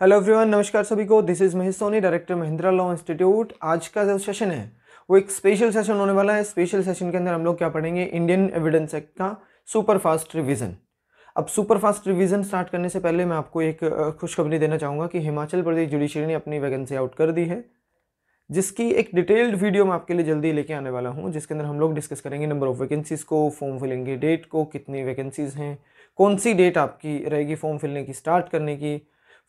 Hello everyone नमस्कार सभी को। This is Mahesh Soni director Mahindra law institute आज का जो सेशन है, वो एक स्पेशल सेशन होने वाला है। स्पेशल सेशन के अंदर हम लोग क्या पढ़ेंगे? इंडियन एविडेंस एक्ट का सुपर फास्ट रिविजन अब सुपर फास्ट रिवीजन स्टार्ट करने से पहले मैं आपको एक खुशखबरी देना चाहूँगा कि हिमाचल प्रदेश जुडिशरी ने अपनी वैकेंसी आउट कर दी है, जिसकी एक डिटेल्ड वीडियो मैं आपके लिए जल्दी लेके आने वाला हूँ, जिसके अंदर हम लोग डिस्कस करेंगे नंबर ऑफ़ वैकेंसीज को फॉर्म फिलिंग की डेट को, कितनी वैकेंसीज हैं, कौन सी डेट आपकी रहेगी फॉर्म फिलने की स्टार्ट करने की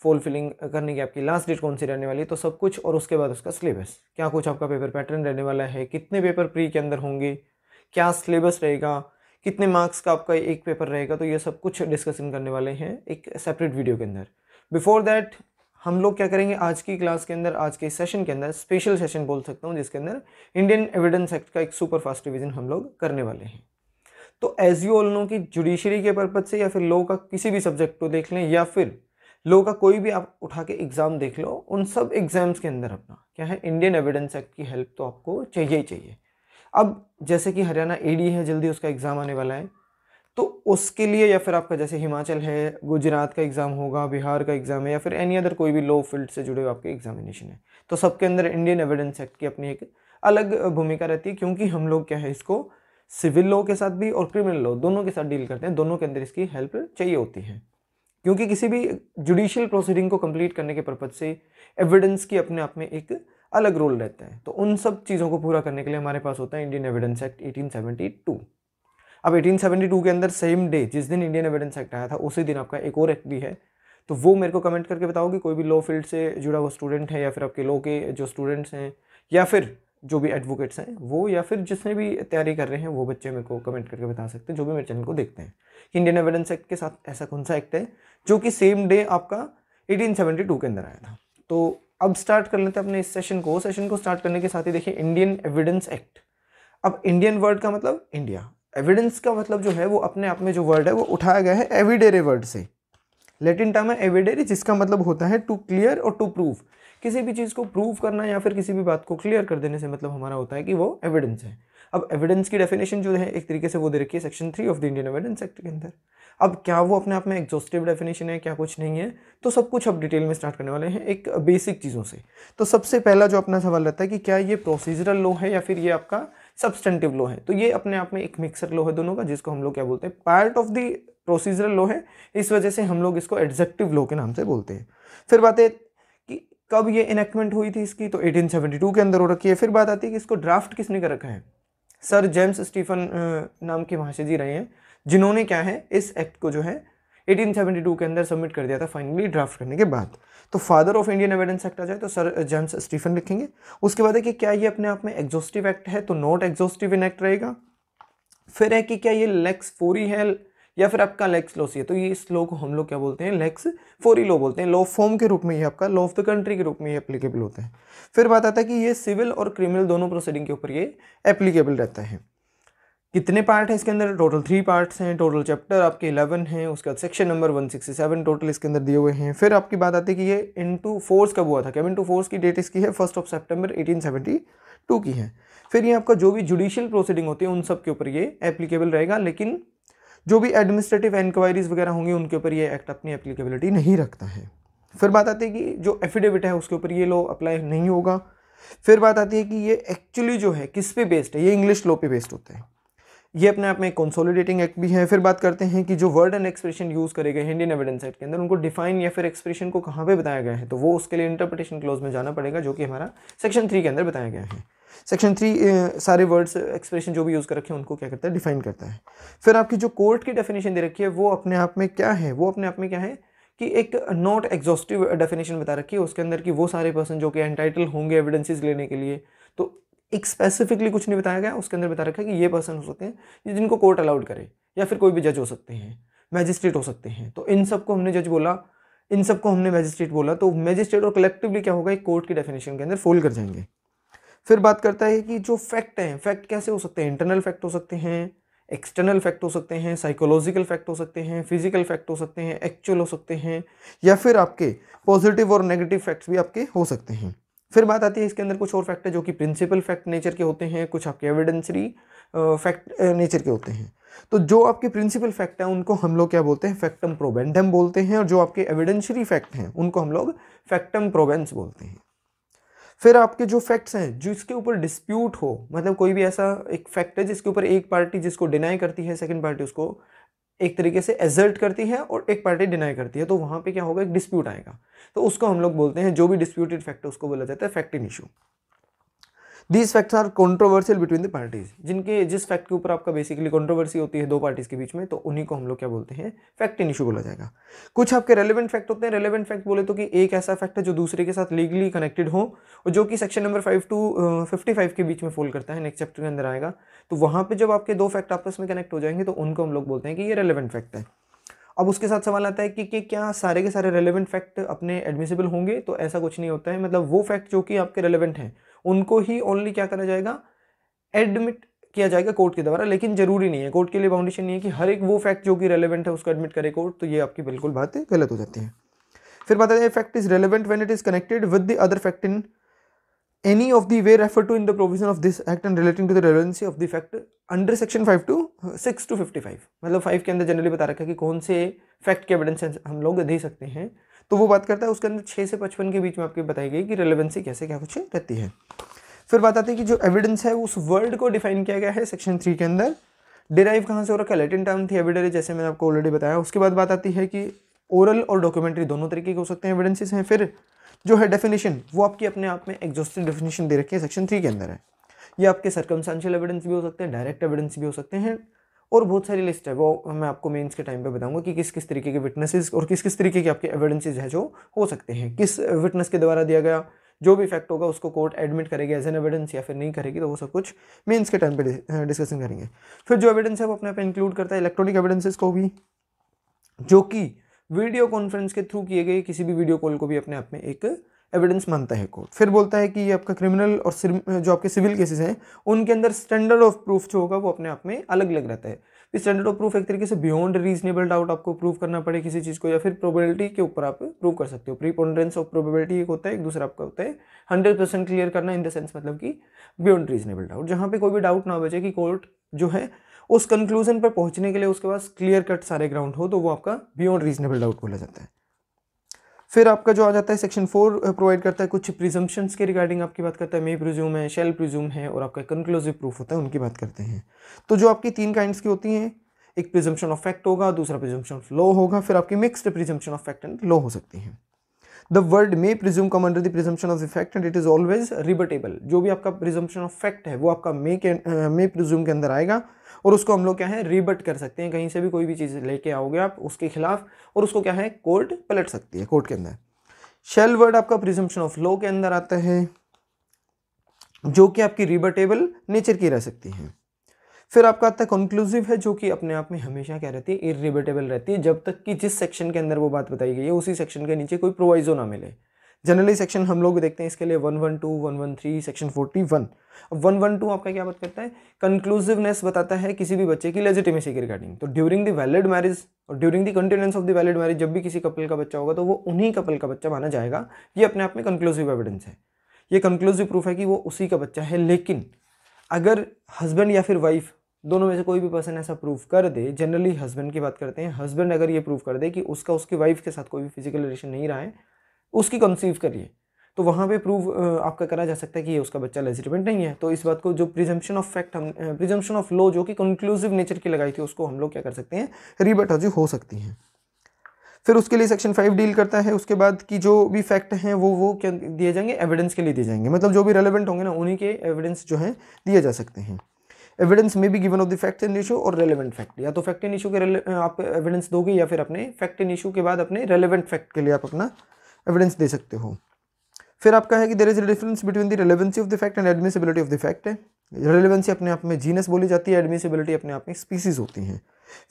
फॉर्म फिलिंग करने की आपकी लास्ट डेट कौन सी रहने वाली है? तो सब कुछ और उसके बाद उसका सिलेबस क्या कुछ आपका पेपर पैटर्न रहने वाला है? कितने पेपर प्री के अंदर होंगे? क्या सिलेबस रहेगा? कितने मार्क्स का आपका एक पेपर रहेगा? तो ये सब कुछ डिस्कशन करने वाले हैं एक सेपरेट वीडियो के अंदर। बिफोर दैट हम लोग क्या करेंगे? आज की क्लास के अंदर, आज के सेशन के अंदर स्पेशल सेशन बोल सकता हूँ, जिसके अंदर इंडियन एविडेंस एक्ट का एक सुपर फास्ट रिविजन हम लोग करने वाले हैं। तो एज यू ऑल नो कि जुडिशरी के पर्पज से या फिर लॉ का किसी भी सब्जेक्ट को देख लें या फिर लॉ का कोई भी आप उठा के एग्ज़ाम देख लो, उन सब एग्ज़ाम्स के अंदर अपना, क्या है इंडियन एविडेंस एक्ट की हेल्प तो आपको चाहिए ही चाहिए। अब जैसे कि हरियाणा एडी है, जल्दी उसका एग्ज़ाम आने वाला है तो उसके लिए या फिर आपका जैसे हिमाचल है, गुजरात का एग्ज़ाम होगा, बिहार का एग्ज़ाम है, या फिर एनी अदर कोई भी लॉ फ़ील्ड से जुड़े हुए आपके एग्जामिनेशन है तो सबके अंदर इंडियन एविडेंस एक्ट की अपनी एक अलग भूमिका रहती है, क्योंकि हम लोग क्या है, इसको सिविल लॉ के साथ भी और क्रिमिनल लॉ दोनों के साथ डील करते हैं, दोनों के अंदर इसकी हेल्प चाहिए होती है। क्योंकि किसी भी जुडिशियल प्रोसीडिंग को कंप्लीट करने के पर्पज से एविडेंस की अपने आप में एक अलग रोल रहता है। तो उन सब चीज़ों को पूरा करने के लिए हमारे पास होता है इंडियन एविडेंस एक्ट 1872 अब 1872 के अंदर सेम डे जिस दिन इंडियन एविडेंस एक्ट आया था, उसी दिन आपका एक और एक्ट भी है। तो वो मेरे को कमेंट करके बताओ कि कोई भी लॉ फ़ील्ड से जुड़ा हुआ स्टूडेंट है या फिर आपके लॉ के जो स्टूडेंट्स हैं, या फिर जो भी एडवोकेट्स हैं, वो या फिर जिसने भी तैयारी कर रहे हैं, वो बच्चे मेरे को कमेंट करके बता सकते हैं, जो भी मेरे चैनल को देखते हैं। कि इंडियन एविडेंस एक्ट के साथ ऐसा कौन सा एक्ट है? जो कि सेम डे आपका 1872 के अंदर आया था। तो अब स्टार्ट कर लेते हैं अपने इस सेशन को। सेशन को स्टार्ट करने के साथ ही देखिए इंडियन एविडेंस एक्ट अब इंडियन वर्ड का मतलब इंडिया एविडेंस का मतलब जो है, वो अपने आप में जो वर्ड है, वो उठाया गया है एविडेरे वर्ड से। लेटिन टर्म है एविडेरे जिसका मतलब होता है टू क्लियर और टू प्रूव किसी भी चीज़ को प्रूव करना या फिर किसी भी बात को क्लियर कर देने से मतलब हमारा होता है कि वो एविडेंस है। अब एविडेंस की डेफिनेशन जो है, एक तरीके से वो दे रखी है section three of the Indian evidence act के अंदर। अब क्या वो अपने आप में एग्जॉस्टिव डेफिनेशन है, क्या कुछ नहीं है तो सब कुछ अब डिटेल में स्टार्ट करने वाले हैं एक बेसिक चीज़ों से। तो सबसे पहला जो अपना सवाल रहता है कि क्या ये प्रोसीजरल लॉ है या फिर ये आपका सब्सटेंटिव लॉ है? तो ये अपने आप में एक मिक्सर लॉ है दोनों का, जिसको हम लोग क्या बोलते हैं part of the procedural law है, इस वजह से हम लोग इसको एडजेक्टिव लॉ के नाम से बोलते हैं। फिर बात है कि कब ये इनेक्टमेंट हुई थी इसकी तो 1872 के अंदर हो रखी है। फिर बात आती है कि इसको ड्राफ्ट किसने कर रखा है? सर जेम्स स्टीफन नाम के महाशय जी रहे हैं, जिन्होंने क्या है, इस एक्ट को जो है 1872 के अंदर सबमिट कर दिया था फाइनली ड्राफ्ट करने के बाद। तो father of Indian evidence act आ जाए तो सर जेम्स स्टीफन लिखेंगे। उसके बाद है कि क्या ये अपने आप में एग्जॉस्टिव एक्ट है? तो नॉट एग्जॉस्टिव इन एक्ट रहेगा। फिर है कि क्या ये लेक्स फोरी है? या फिर आपका लेक्स लॉसी है तो ये इस लॉ को हम लोग क्या बोलते हैं? लेक्स फोरी लॉ बोलते हैं। लॉ फॉर्म के रूप में ये आपका लॉ ऑफ़ द कंट्री के रूप में ये एप्लीकेबल होता है। फिर बात आता है कि ये सिविल और क्रिमिनल दोनों प्रोसीडिंग के ऊपर ये एप्लीकेबल रहता है। कितने पार्ट हैं इसके अंदर? टोटल थ्री पार्ट्स हैं टोटल चैप्टर आपके इलेवन हैं, उसके बाद section number one sixty seven total इसके अंदर दिए हुए हैं। फिर आपकी बात आती है कि ये इनटू फोर्स कब हुआ था? कब इनटू फोर्स की डेट इसकी है? First of September eighteen seventy two की है। फिर ये आपका जो भी जुडिशियल प्रोसीडिंग होती है, उन सब के ऊपर ये एप्लीकेबल रहेगा, लेकिन जो भी एडमिनिस्ट्रेटिव इंक्वायरीज वगैरह होंगी, उनके ऊपर ये एक्ट अपनी एप्लीकेबिलिटी नहीं रखता है। फिर बात आती है कि जो एफिडेविट है, उसके ऊपर ये लॉ अप्लाई नहीं होगा। फिर बात आती है कि ये एक्चुअली जो है, किस पे बेस्ड है? ये इंग्लिश लॉ पे बेस्ड होता है। ये अपने आप में कंसोलिडेटिंग एक्ट भी है। फिर बात करते हैं कि जो वर्ड एंड एक्सप्रेशन यूज़ करे गए इंडियन एविडेंस एक्ट के अंदर, उनको डिफाइन या फिर एक्सप्रेशन को कहाँ पे बताया गया है? तो वो उसके लिए इंटरप्रिटेशन क्लोज में जाना पड़ेगा, जो कि हमारा सेक्शन थ्री के अंदर बताया गया है। सेक्शन थ्री सारे वर्ड्स एक्सप्रेशन जो भी यूज़ कर रखे हैं, उनको क्या करता है? डिफाइन करता है। फिर आपकी जो कोर्ट की डेफिनेशन दे रखी है, वो अपने आप में क्या है? वो अपने आप में क्या है कि एक नॉट एग्जॉस्टिव डेफिनेशन बता रखी है। उसके अंदर कि वो सारे पर्सन जो कि एंटाइटल होंगे एविडेंसेस लेने के लिए। तो एक स्पेसिफिकली कुछ नहीं बताया गया, उसके अंदर बता रखा है कि ये पर्सन हो सकते हैं जिनको कोर्ट अलाउड करे, या फिर कोई भी जज हो सकते हैं मैजिस्ट्रेट हो सकते हैं। तो इन सबको हमने जज बोला, इन सबको हमने मैजिस्ट्रेट बोला तो मैजिस्ट्रेट और कलेक्टिवली क्या होगा? एक कोर्ट की डेफिनेशन के अंदर फोल कर जाएँगे। फिर बात करता है कि जो फैक्ट हैं फैक्ट कैसे हो सकते हैं? इंटरनल फैक्ट हो सकते हैं एक्सटर्नल फैक्ट हो सकते हैं साइकोलॉजिकल फैक्ट हो सकते हैं फ़िज़िकल फैक्ट हो सकते हैं एक्चुअल हो सकते हैं, या फिर आपके पॉजिटिव और नेगेटिव फैक्ट्स भी आपके हो सकते हैं। फिर बात आती है इसके अंदर कुछ और फैक्ट है जो कि प्रिंसिपल फैक्ट नेचर के होते हैं, कुछ आपके एविडेंसरी फैक्ट नेचर के होते हैं। तो जो आपके प्रिंसिपल फैक्ट हैं, उनको हम लोग क्या बोलते हैं? फैक्टम प्रोबेंडम बोलते हैं, और जो आपके एविडेंशरी फैक्ट हैं, उनको हम लोग फैक्टम प्रोबेंस बोलते हैं। फिर आपके जो फैक्ट्स हैं जिसके ऊपर डिस्प्यूट हो मतलब कोई भी ऐसा एक फैक्ट है जिसके ऊपर एक पार्टी जिसको डिनाई करती है सेकेंड पार्टी उसको एक तरीके से एजर्ट करती है और एक पार्टी डिनाई करती है तो वहाँ पे क्या होगा, एक डिस्प्यूट आएगा। तो उसको हम लोग बोलते हैं, जो भी डिस्प्यूटेड फैक्ट है, उसको बोला जाता है fact in issue these facts are controversial between the parties जिनके जिस फैक्ट के ऊपर आपका बेसिकली कॉन्ट्रोवर्सी होती है दो पार्टीज़ के बीच में तो उन्हीं को हम लोग क्या बोलते हैं? फैक्ट इन इशू बोला जाएगा। कुछ आपके रेलिवेंट फैक्ट होते हैं। रेलिवेंट फैक्ट बोले तो कि एक ऐसा फैक्ट है जो दूसरे के साथ लीगली कनेक्टेड हो और जो कि section number five to fifty five के बीच में फॉल करता है नेक्स्ट चैप्टर के अंदर आएगा। तो वहाँ पर जब आपके दो फैक्ट आपस में कनेक्ट हो जाएँगे तो उनको हम लोग बोलते हैं कि ये रेलिवेंट फैक्ट है। अब उसके साथ सवाल आता है कि, कि क्या सारे के सारे रेलिवेंट फैक्ट अपने एडमिसिबल होंगे? तो ऐसा कुछ नहीं होता है। मतलब वो फैक्ट जो कि आपके रेलिवेंट हैं उनको ही ओनली क्या करा जाएगा? एडमिट किया जाएगा कोर्ट के द्वारा, लेकिन ज़रूरी नहीं है। कोर्ट के लिए बाउंडेशन नहीं है कि हर एक वो फैक्ट जो कि रेलिवेंट है उसको एडमिट करे कोर्ट तो ये आपकी बिल्कुल बात गलत हो जाती है। फिर बात है fact is relevant when it is connected with the other fact in any of the way refer to in the provision of this act and relating to the relevancy of the fact under section five to six to fifty five मतलब five के अंदर generally बता रखा है कि कौन से fact के एविडेंस हम लोग दे सकते हैं। तो वो बात करता है, उसके अंदर छः से पचपन के बीच में आपकी बताई गई कि रेलिवेंसी कैसे, क्या कुछ रहती है। फिर बात आती है कि जो एविडेंस है, उस वर्ड को डिफाइन किया गया है सेक्शन थ्री के अंदर। डिराइव कहाँ से हो रखा है? लेटिन टर्म थी एविडेंस जैसे मैंने आपको ऑलरेडी बताया। उसके बाद बात आती है कि ओरल और डॉक्यूमेंट्री दोनों तरीके के हो सकते हैं एविडेंसेस हैं। फिर जो है डेफिनेशन वो आपकी अपने आप में एग्जॉस्टिव डेफिनेशन दे रखी है सेक्शन थ्री के अंदर है। ये आपके सर्कमस्टांशियल एविडेंस भी हो सकते हैं डायरेक्ट एविडेंस भी हो सकते हैं। और बहुत सारी लिस्ट है। वो मैं आपको मेंस के टाइम पे बताऊँगा कि किस किस तरीके के विटनेसेस और किस किस तरीके के आपके एविडेंसेस है जो हो सकते हैं। किस विटनेस के द्वारा दिया गया, जो भी फैक्ट होगा उसको कोर्ट एडमिट करेगी एज एन एविडेंस या फिर नहीं करेगी तो वो सब कुछ मेंस के टाइम पे डिस्कशन करेंगे। फिर जो एविडेंस है वो अपने आप इंक्लूड करता है इलेक्ट्रॉनिक एविडेंसेस को भी, जो कि वीडियो कॉन्फ्रेंस के थ्रू किए गए किसी भी वीडियो कॉल को भी अपने आप में एक एविडेंस मानता है कोर्ट फिर बोलता है कि ये आपका क्रिमिनल और जो आपके सिविल केसेस हैं, उनके अंदर स्टैंडर्ड ऑफ़ प्रूफ जो होगा वो अपने आप में अलग अलग रहता है। फिर स्टैंडर्ड ऑफ़ प्रूफ एक तरीके से बियॉन्ड रीजनेबल डाउट आपको प्रूव करना पड़े किसी चीज़ को या फिर प्रोबेबिलिटी के ऊपर आप प्रूव कर सकते हो। प्रीपोंडरेंस ऑफ़ प्रोबेबिलिटी एक होता है, एक दूसरा आपका होता है। हंड्रेड परसेंट क्लियर करना इन द सेंस मतलब कि बियॉन्ड रीजनेबल डाउट जहाँ पर कोई भी डाउट ना बचे कि कोर्ट जो है, उस कंक्लूजन पर पहुँचने के लिए उसके पास क्लियर कट सारे ग्राउंड हो तो वो आपका बियॉन्ड रीजनेबल डाउट बोला जाता है। फिर आपका जो आ जाता है सेक्शन फोर प्रोवाइड करता है कुछ प्रिजम्पन्स के रिगार्डिंग आपकी बात करता है मे प्रिज्यूम है शेल प्रिज्यूम है और आपका कंक्लूसिव प्रूफ होता है, उनकी बात करते हैं। तो जो आपकी तीन काइंड्स की होती हैं, एक प्रिजम्पन ऑफ़ फैक्ट होगा, दूसरा प्रिजम्पन ऑफ़ लॉ होगा, फिर आपकी mixed presumption of fact and law हो सकती है। The word may presume come under the presumption of the fact and it is always rebuttable जो भी आपका प्रिजम्पन ऑफ़ फैक्ट है, वो आपका मे के मे प्रिज्यूम के अंदर आएगा। और उसको हम लोग क्या है रिबट कर सकते हैं। कहीं से भी कोई भी चीज़ लेके आओगे आप उसके खिलाफ और उसको क्या है कोर्ट पलट सकती है कोर्ट के अंदर। शेल वर्ड आपका प्रिजम्पन ऑफ़ लॉ के अंदर आता है, जो कि आपकी रिबटेबल नेचर की रह सकती है। फिर आपका आता है कंक्लूसिव है, जो कि अपने आप में हमेशा क्या रहती है इरिबेटेबल रहती है, जब तक कि जिस सेक्शन के अंदर वो बात बताई गई है, उसी सेक्शन के नीचे कोई प्रोवाइजो ना मिले। जनरली सेक्शन हम लोग देखते हैं इसके लिए one one two one one three section forty one one one two आपका क्या बात करता है? कंक्लूसिवनेस बताता है किसी भी बच्चे की लेजिटिमेसी के रिगार्डिंग तो ड्यूरिंग द वैलिड मैरिज और during the continuance of the valid marriage जब भी किसी कपल का बच्चा होगा तो वो उन्हीं कपल का बच्चा माना जाएगा। ये अपने आप में कंक्लूसिव एविडेंस है। ये कंक्लूसिव प्रूफ है कि वो उसी का बच्चा है। लेकिन अगर हस्बैंड या फिर वाइफ दोनों में से कोई भी पर्सन ऐसा प्रूफ कर दे जनरली हस्बैंड की बात करते हैं। हस्बैंड अगर ये प्रूफ कर दे कि उसका, उसकी वाइफ के साथ कोई भी फ़िज़िकल रिलेशन नहीं रहा है उसकी कंसीव करिए। तो वहाँ पे प्रूव आपका करा जा सकता है कि ये उसका बच्चा लेजिटिमेट नहीं है। तो इस बात को जो प्रिजम्पन ऑफ़ फैक्ट हम प्रिजम्पन ऑफ़ लॉ जो कि कंक्लूसिव नेचर की लगाई थी, उसको हम लोग क्या कर सकते हैं? रिबटॉजी हो सकती हैं। फिर उसके लिए सेक्शन फाइव डील करता है। उसके बाद की जो भी फैक्ट हैं, वो वो क्या दिए जाएँगे? एविडेंस के लिए दिए जाएँगे। मतलब जो भी रेलिवेंट होंगे ना, उन्हीं के एविडेंस जो है, दिए जा सकते हैं। एविडेंस में भी given of the fact in issue और रेलिवेंट फैक्ट या तो फैक्ट इन इशू के आप एविडेंस दोगे या फिर अपने फैक्ट इन इशू के बाद अपने रेलिवेंट फैक्ट के लिए आप अपना एविडेंस दे सकते हो। फिर आपका है कि there is difference between the relevancy of the fact and admissibility of the fact है। रेलिवेंसी अपने आप में जीनस बोली जाती है एडमिसिबिलिटी अपने आप में स्पीसीज होती हैं।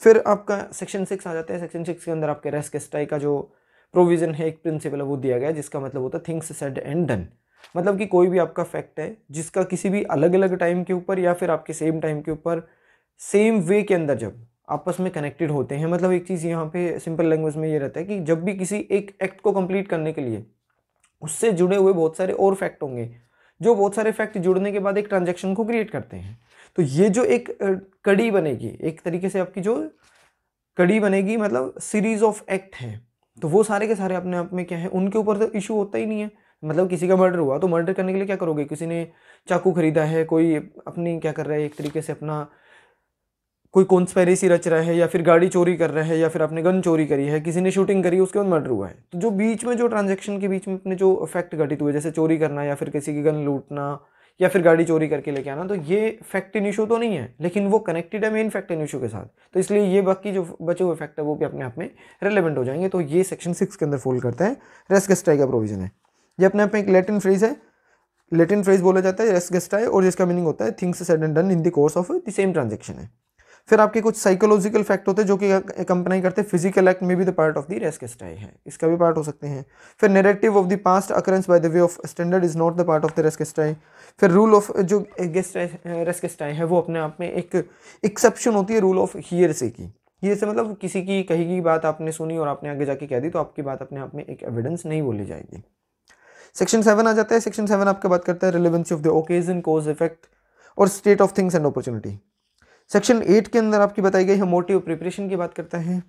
फिर आपका सेक्शन सिक्स आ जाता है सेक्शन सिक्स के अंदर आपके रेस्ट स्टाई का जो प्रोविज़न है, एक प्रिंसिपल है, वो दिया गया जिसका मतलब होता है थिंग्स सेड एंड डन मतलब कि कोई भी आपका फैक्ट है, जिसका किसी भी अलग अलग टाइम के ऊपर या फिर आपके सेम टाइम के ऊपर सेम वे के अंदर जब आपस में कनेक्टेड होते हैं। मतलब एक चीज़ यहाँ पे सिंपल लैंग्वेज में ये रहता है कि जब भी किसी एक एक्ट को कंप्लीट करने के लिए उससे जुड़े हुए बहुत सारे और फैक्ट होंगे, जो बहुत सारे फैक्ट जुड़ने के बाद एक ट्रांजेक्शन को क्रिएट करते हैं। तो ये जो एक कड़ी बनेगी, एक तरीके से आपकी जो कड़ी बनेगी मतलब सीरीज़ ऑफ़ एक्ट है। तो वो सारे के सारे अपने आप में क्या है, उनके ऊपर तो इशू होता ही नहीं है। मतलब किसी का मर्डर हुआ तो मर्डर करने के लिए क्या करोगे? किसी ने चाकू खरीदा है, कोई अपनी क्या कर रहा है, एक तरीके से अपना कोई कॉन्स्पेरेसी रच रहा है या फिर गाड़ी चोरी कर रहा है या फिर आपने गन चोरी करी है, किसी ने शूटिंग करी, उसके बाद मर्डर हुआ है। तो जो बीच में जो ट्रांजेक्शन के बीच में अपने जो फैक्ट घटित हुए, जैसे चोरी करना या फिर किसी की गन लूटना या फिर गाड़ी चोरी करके लेके आना तो ये फैक्ट इन इशू तो नहीं है, लेकिन वो कनेक्टेड है मेन फैक्ट इन इशू के साथ। तो इसलिए ये बाकी जो बचे हुए फैक्ट है, वो भी अपने आप में रेलिवेंट हो जाएँगे। तो ये सेक्शन सिक्स के अंदर फोल्ड करता है। रेस्गेस्टाई का प्रोविज़न है। ये अपने आप में एक लेटिन फ्रेज है। लेटिन फ्रेज बोला जाता है रेस्गेस्टाई और जिसका मीनिंग होता है things said and done in the course of the same transaction है। फिर आपके कुछ साइकोलॉजिकल फैक्ट होते हैं जो कि कंपनी करते फ़िज़िकल एक्ट में भी the part of the res gestae है। इसका भी पार्ट हो सकते हैं। फिर narrative of the past occurrence by the way of standard is not the part of the res gestae फिर रूल ऑफ़ जो रेस्केस्टाई है, वो अपने आप में एक एक्सेप्शन होती है रूल ऑफ़ हियर से की। ये से मतलब किसी की, कही की बात आपने सुनी और आपने आगे जाके कह दी तो आपकी बात अपने आप में एक एविडेंस नहीं बोली जाएगी। सेक्शन सेवन आ जाता है। सेक्शन सेवन आपका बात करता है relevancy of the occasion cause effect और state of things and opportunity section eight के अंदर आपकी बताई गई है मोटिव प्रिपरेशन की बात करते हैं।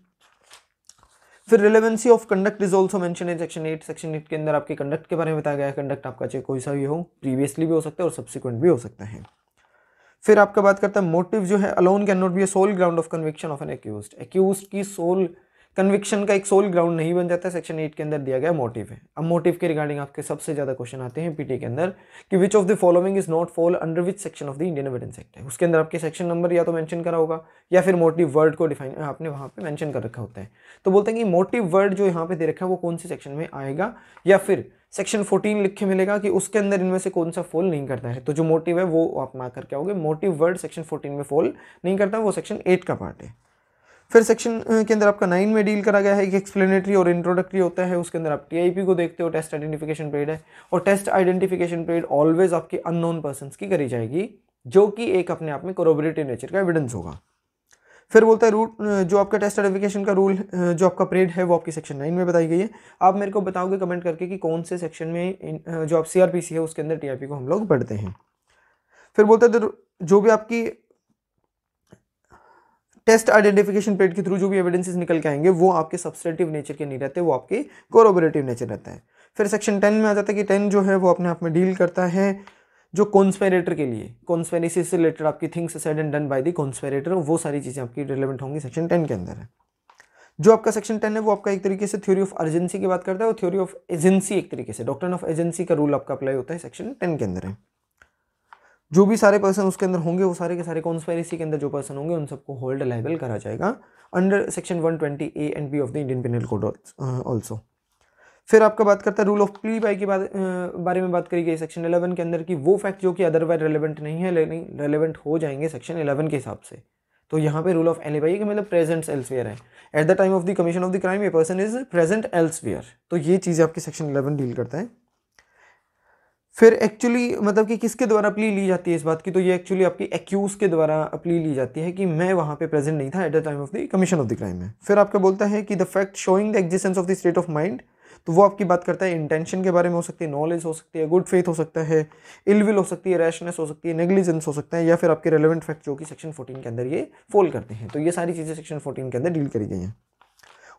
फिर relevancy of conduct is also mention है सेक्शन एट सेक्शन एट के अंदर आपके कंडक्ट के बारे में बताया गया है। कंडक्ट आपका चाहे कोई सा भी हो प्रीवियसली भी हो सकता है और सब्सिक्वेंट भी हो सकता है। फिर आपका बात करता है मोटिव जो है alone can not be a sole ground of conviction of an accuse accuse की सोल कन्विक्शन का एक सोल ग्राउंड नहीं बन जाता सेक्शन एट के अंदर दिया गया मोटिव है। अब मोटिव के रिगार्डिंग आपके सबसे ज़्यादा क्वेश्चन आते हैं पीटी के अंदर, कि which of the following is not fall under which section of the Indian evidence act है? उसके अंदर आपके सेक्शन नंबर या तो मैंशन करा होगा, या फिर मोटिव वर्ड को डिफाइन आपने वहाँ पर मैंशन कर रखा होता है। तो बोलते हैं कि मोटिव वर्ड जो यहाँ पे दे रखा है, वो कौन से सेक्शन में आएगा? या फिर सेक्शन 14 लिख के मिलेगा कि उसके अंदर इनमें से कौन सा फॉल नहीं करता है। तो जो मोटिव है, वो आप ना करके आओगे मोटिव वर्ड सेक्शन 14 में फॉल नहीं करता, वो सेक्शन 8 का पार्ट है। फिर सेक्शन के अंदर आपका नाइन में डील करा गया है। कि एक्सप्लेनेटरी और इंट्रोडक्टरी होता है, उसके अंदर आप टीआईपी को देखते हो टेस्ट आइडेंटिफिकेशन पीरियड है। और टेस्ट आइडेंटिफिकेशन पीरियड ऑलवेज आपके अननोन पर्सन की करी जाएगी, जो कि एक अपने आप में कोरोबरेटिव नेचर का एविडेंस होगा। फिर बोलता है रूट जो आपका टेस्ट आइडेंटिफिकेशन का रूल जो आपका पीरियड है, वो आपकी सेक्शन नाइन में बताई गई है। आप मेरे को बताओगे कमेंट करके कि कौन से सेक्शन में जो आप सीआरपीसी है, उसके अंदर टीआईपी को हम लोग पढ़ते हैं। फिर बोलते हैं जो भी आपकी टेस्ट आइडेंटिफिकेशन पेड के थ्रू जो भी एविडेंसेस निकल के आएँगे, वो आपके सब्सटेटिव नेचर के नहीं रहते, वो आपके कोरोबरेटिव नेचर रहता है। फिर सेक्शन टेन में आ जाता है कि टेन जो है वो अपने आप में डील करता है जो कॉन्स्पेरेटर के लिए। कॉन्स्पेरेसी से रिलेटेड आपकी things said and done by the conspirator वो सारी चीज़ें आपकी रिलेवेंट होंगी सेक्शन टेन के अंदर। है जो आपका सेक्शन टेन है, वो आपका एक तरीके से थ्योरी ऑफ़ अर्जेंसी की बात करता है, और थ्योरी ऑफ़ एजेंसी एक तरीके से। डॉक्टर ऑफ़ एजेंसी का रूल आपका अप्लाई होता है सेक्शन टेन के अंदर। है जो भी सारे पर्सन उसके अंदर होंगे, वो सारे के सारे कॉन्स्पेरेसी के अंदर जो पर्सन होंगे, उन सबको होल्ड लाइबल करा जाएगा under section 120 A and B of the Indian penal code also फिर आपका बात करता है रूल ऑफ़ प्ली बाई के बात बारे में बात करी गई सेक्शन 11 के अंदर की वो फैक्ट जो कि अदरवाइज़ रेलिवेंट नहीं है लेकिन रेलिवेंट हो जाएँगे सेक्शन 11 के हिसाब से। तो यहाँ पे रूल ऑफ़ एलिबाई का मतलब प्रेजेंट एल्सवियर है। At the time of the commission of the crime a person is present elsewhere तो ये चीज़ आपकी सेक्शन 11 डील करता है। फिर एक्चुअली मतलब कि किसके द्वारा प्ली ली जाती है इस बात की? तो ये एक्चुअली आपकी एक्यूज के द्वारा प्ली ली जाती है कि मैं वहाँ पे प्रेजेंट नहीं था at the time of the commission of the crime में। फिर आपका बोलता है कि the fact showing the existence of the state of mind तो वो आपकी बात करता है इंटेंशन के बारे में हो सकती है नॉलेज हो सकती है गुड फेथ हो सकता है इलविल हो सकती है रैशनेस हो सकती है नेग्लिजेंस हो सकता है, या फिर आपके रेलिवेंट फैक्ट जो कि सेक्शन फोर्टीन के अंदर ये फॉल करते हैं। तो ये सारी चीज़ें सेक्शन फोर्टीन के अंदर डील करी गई हैं।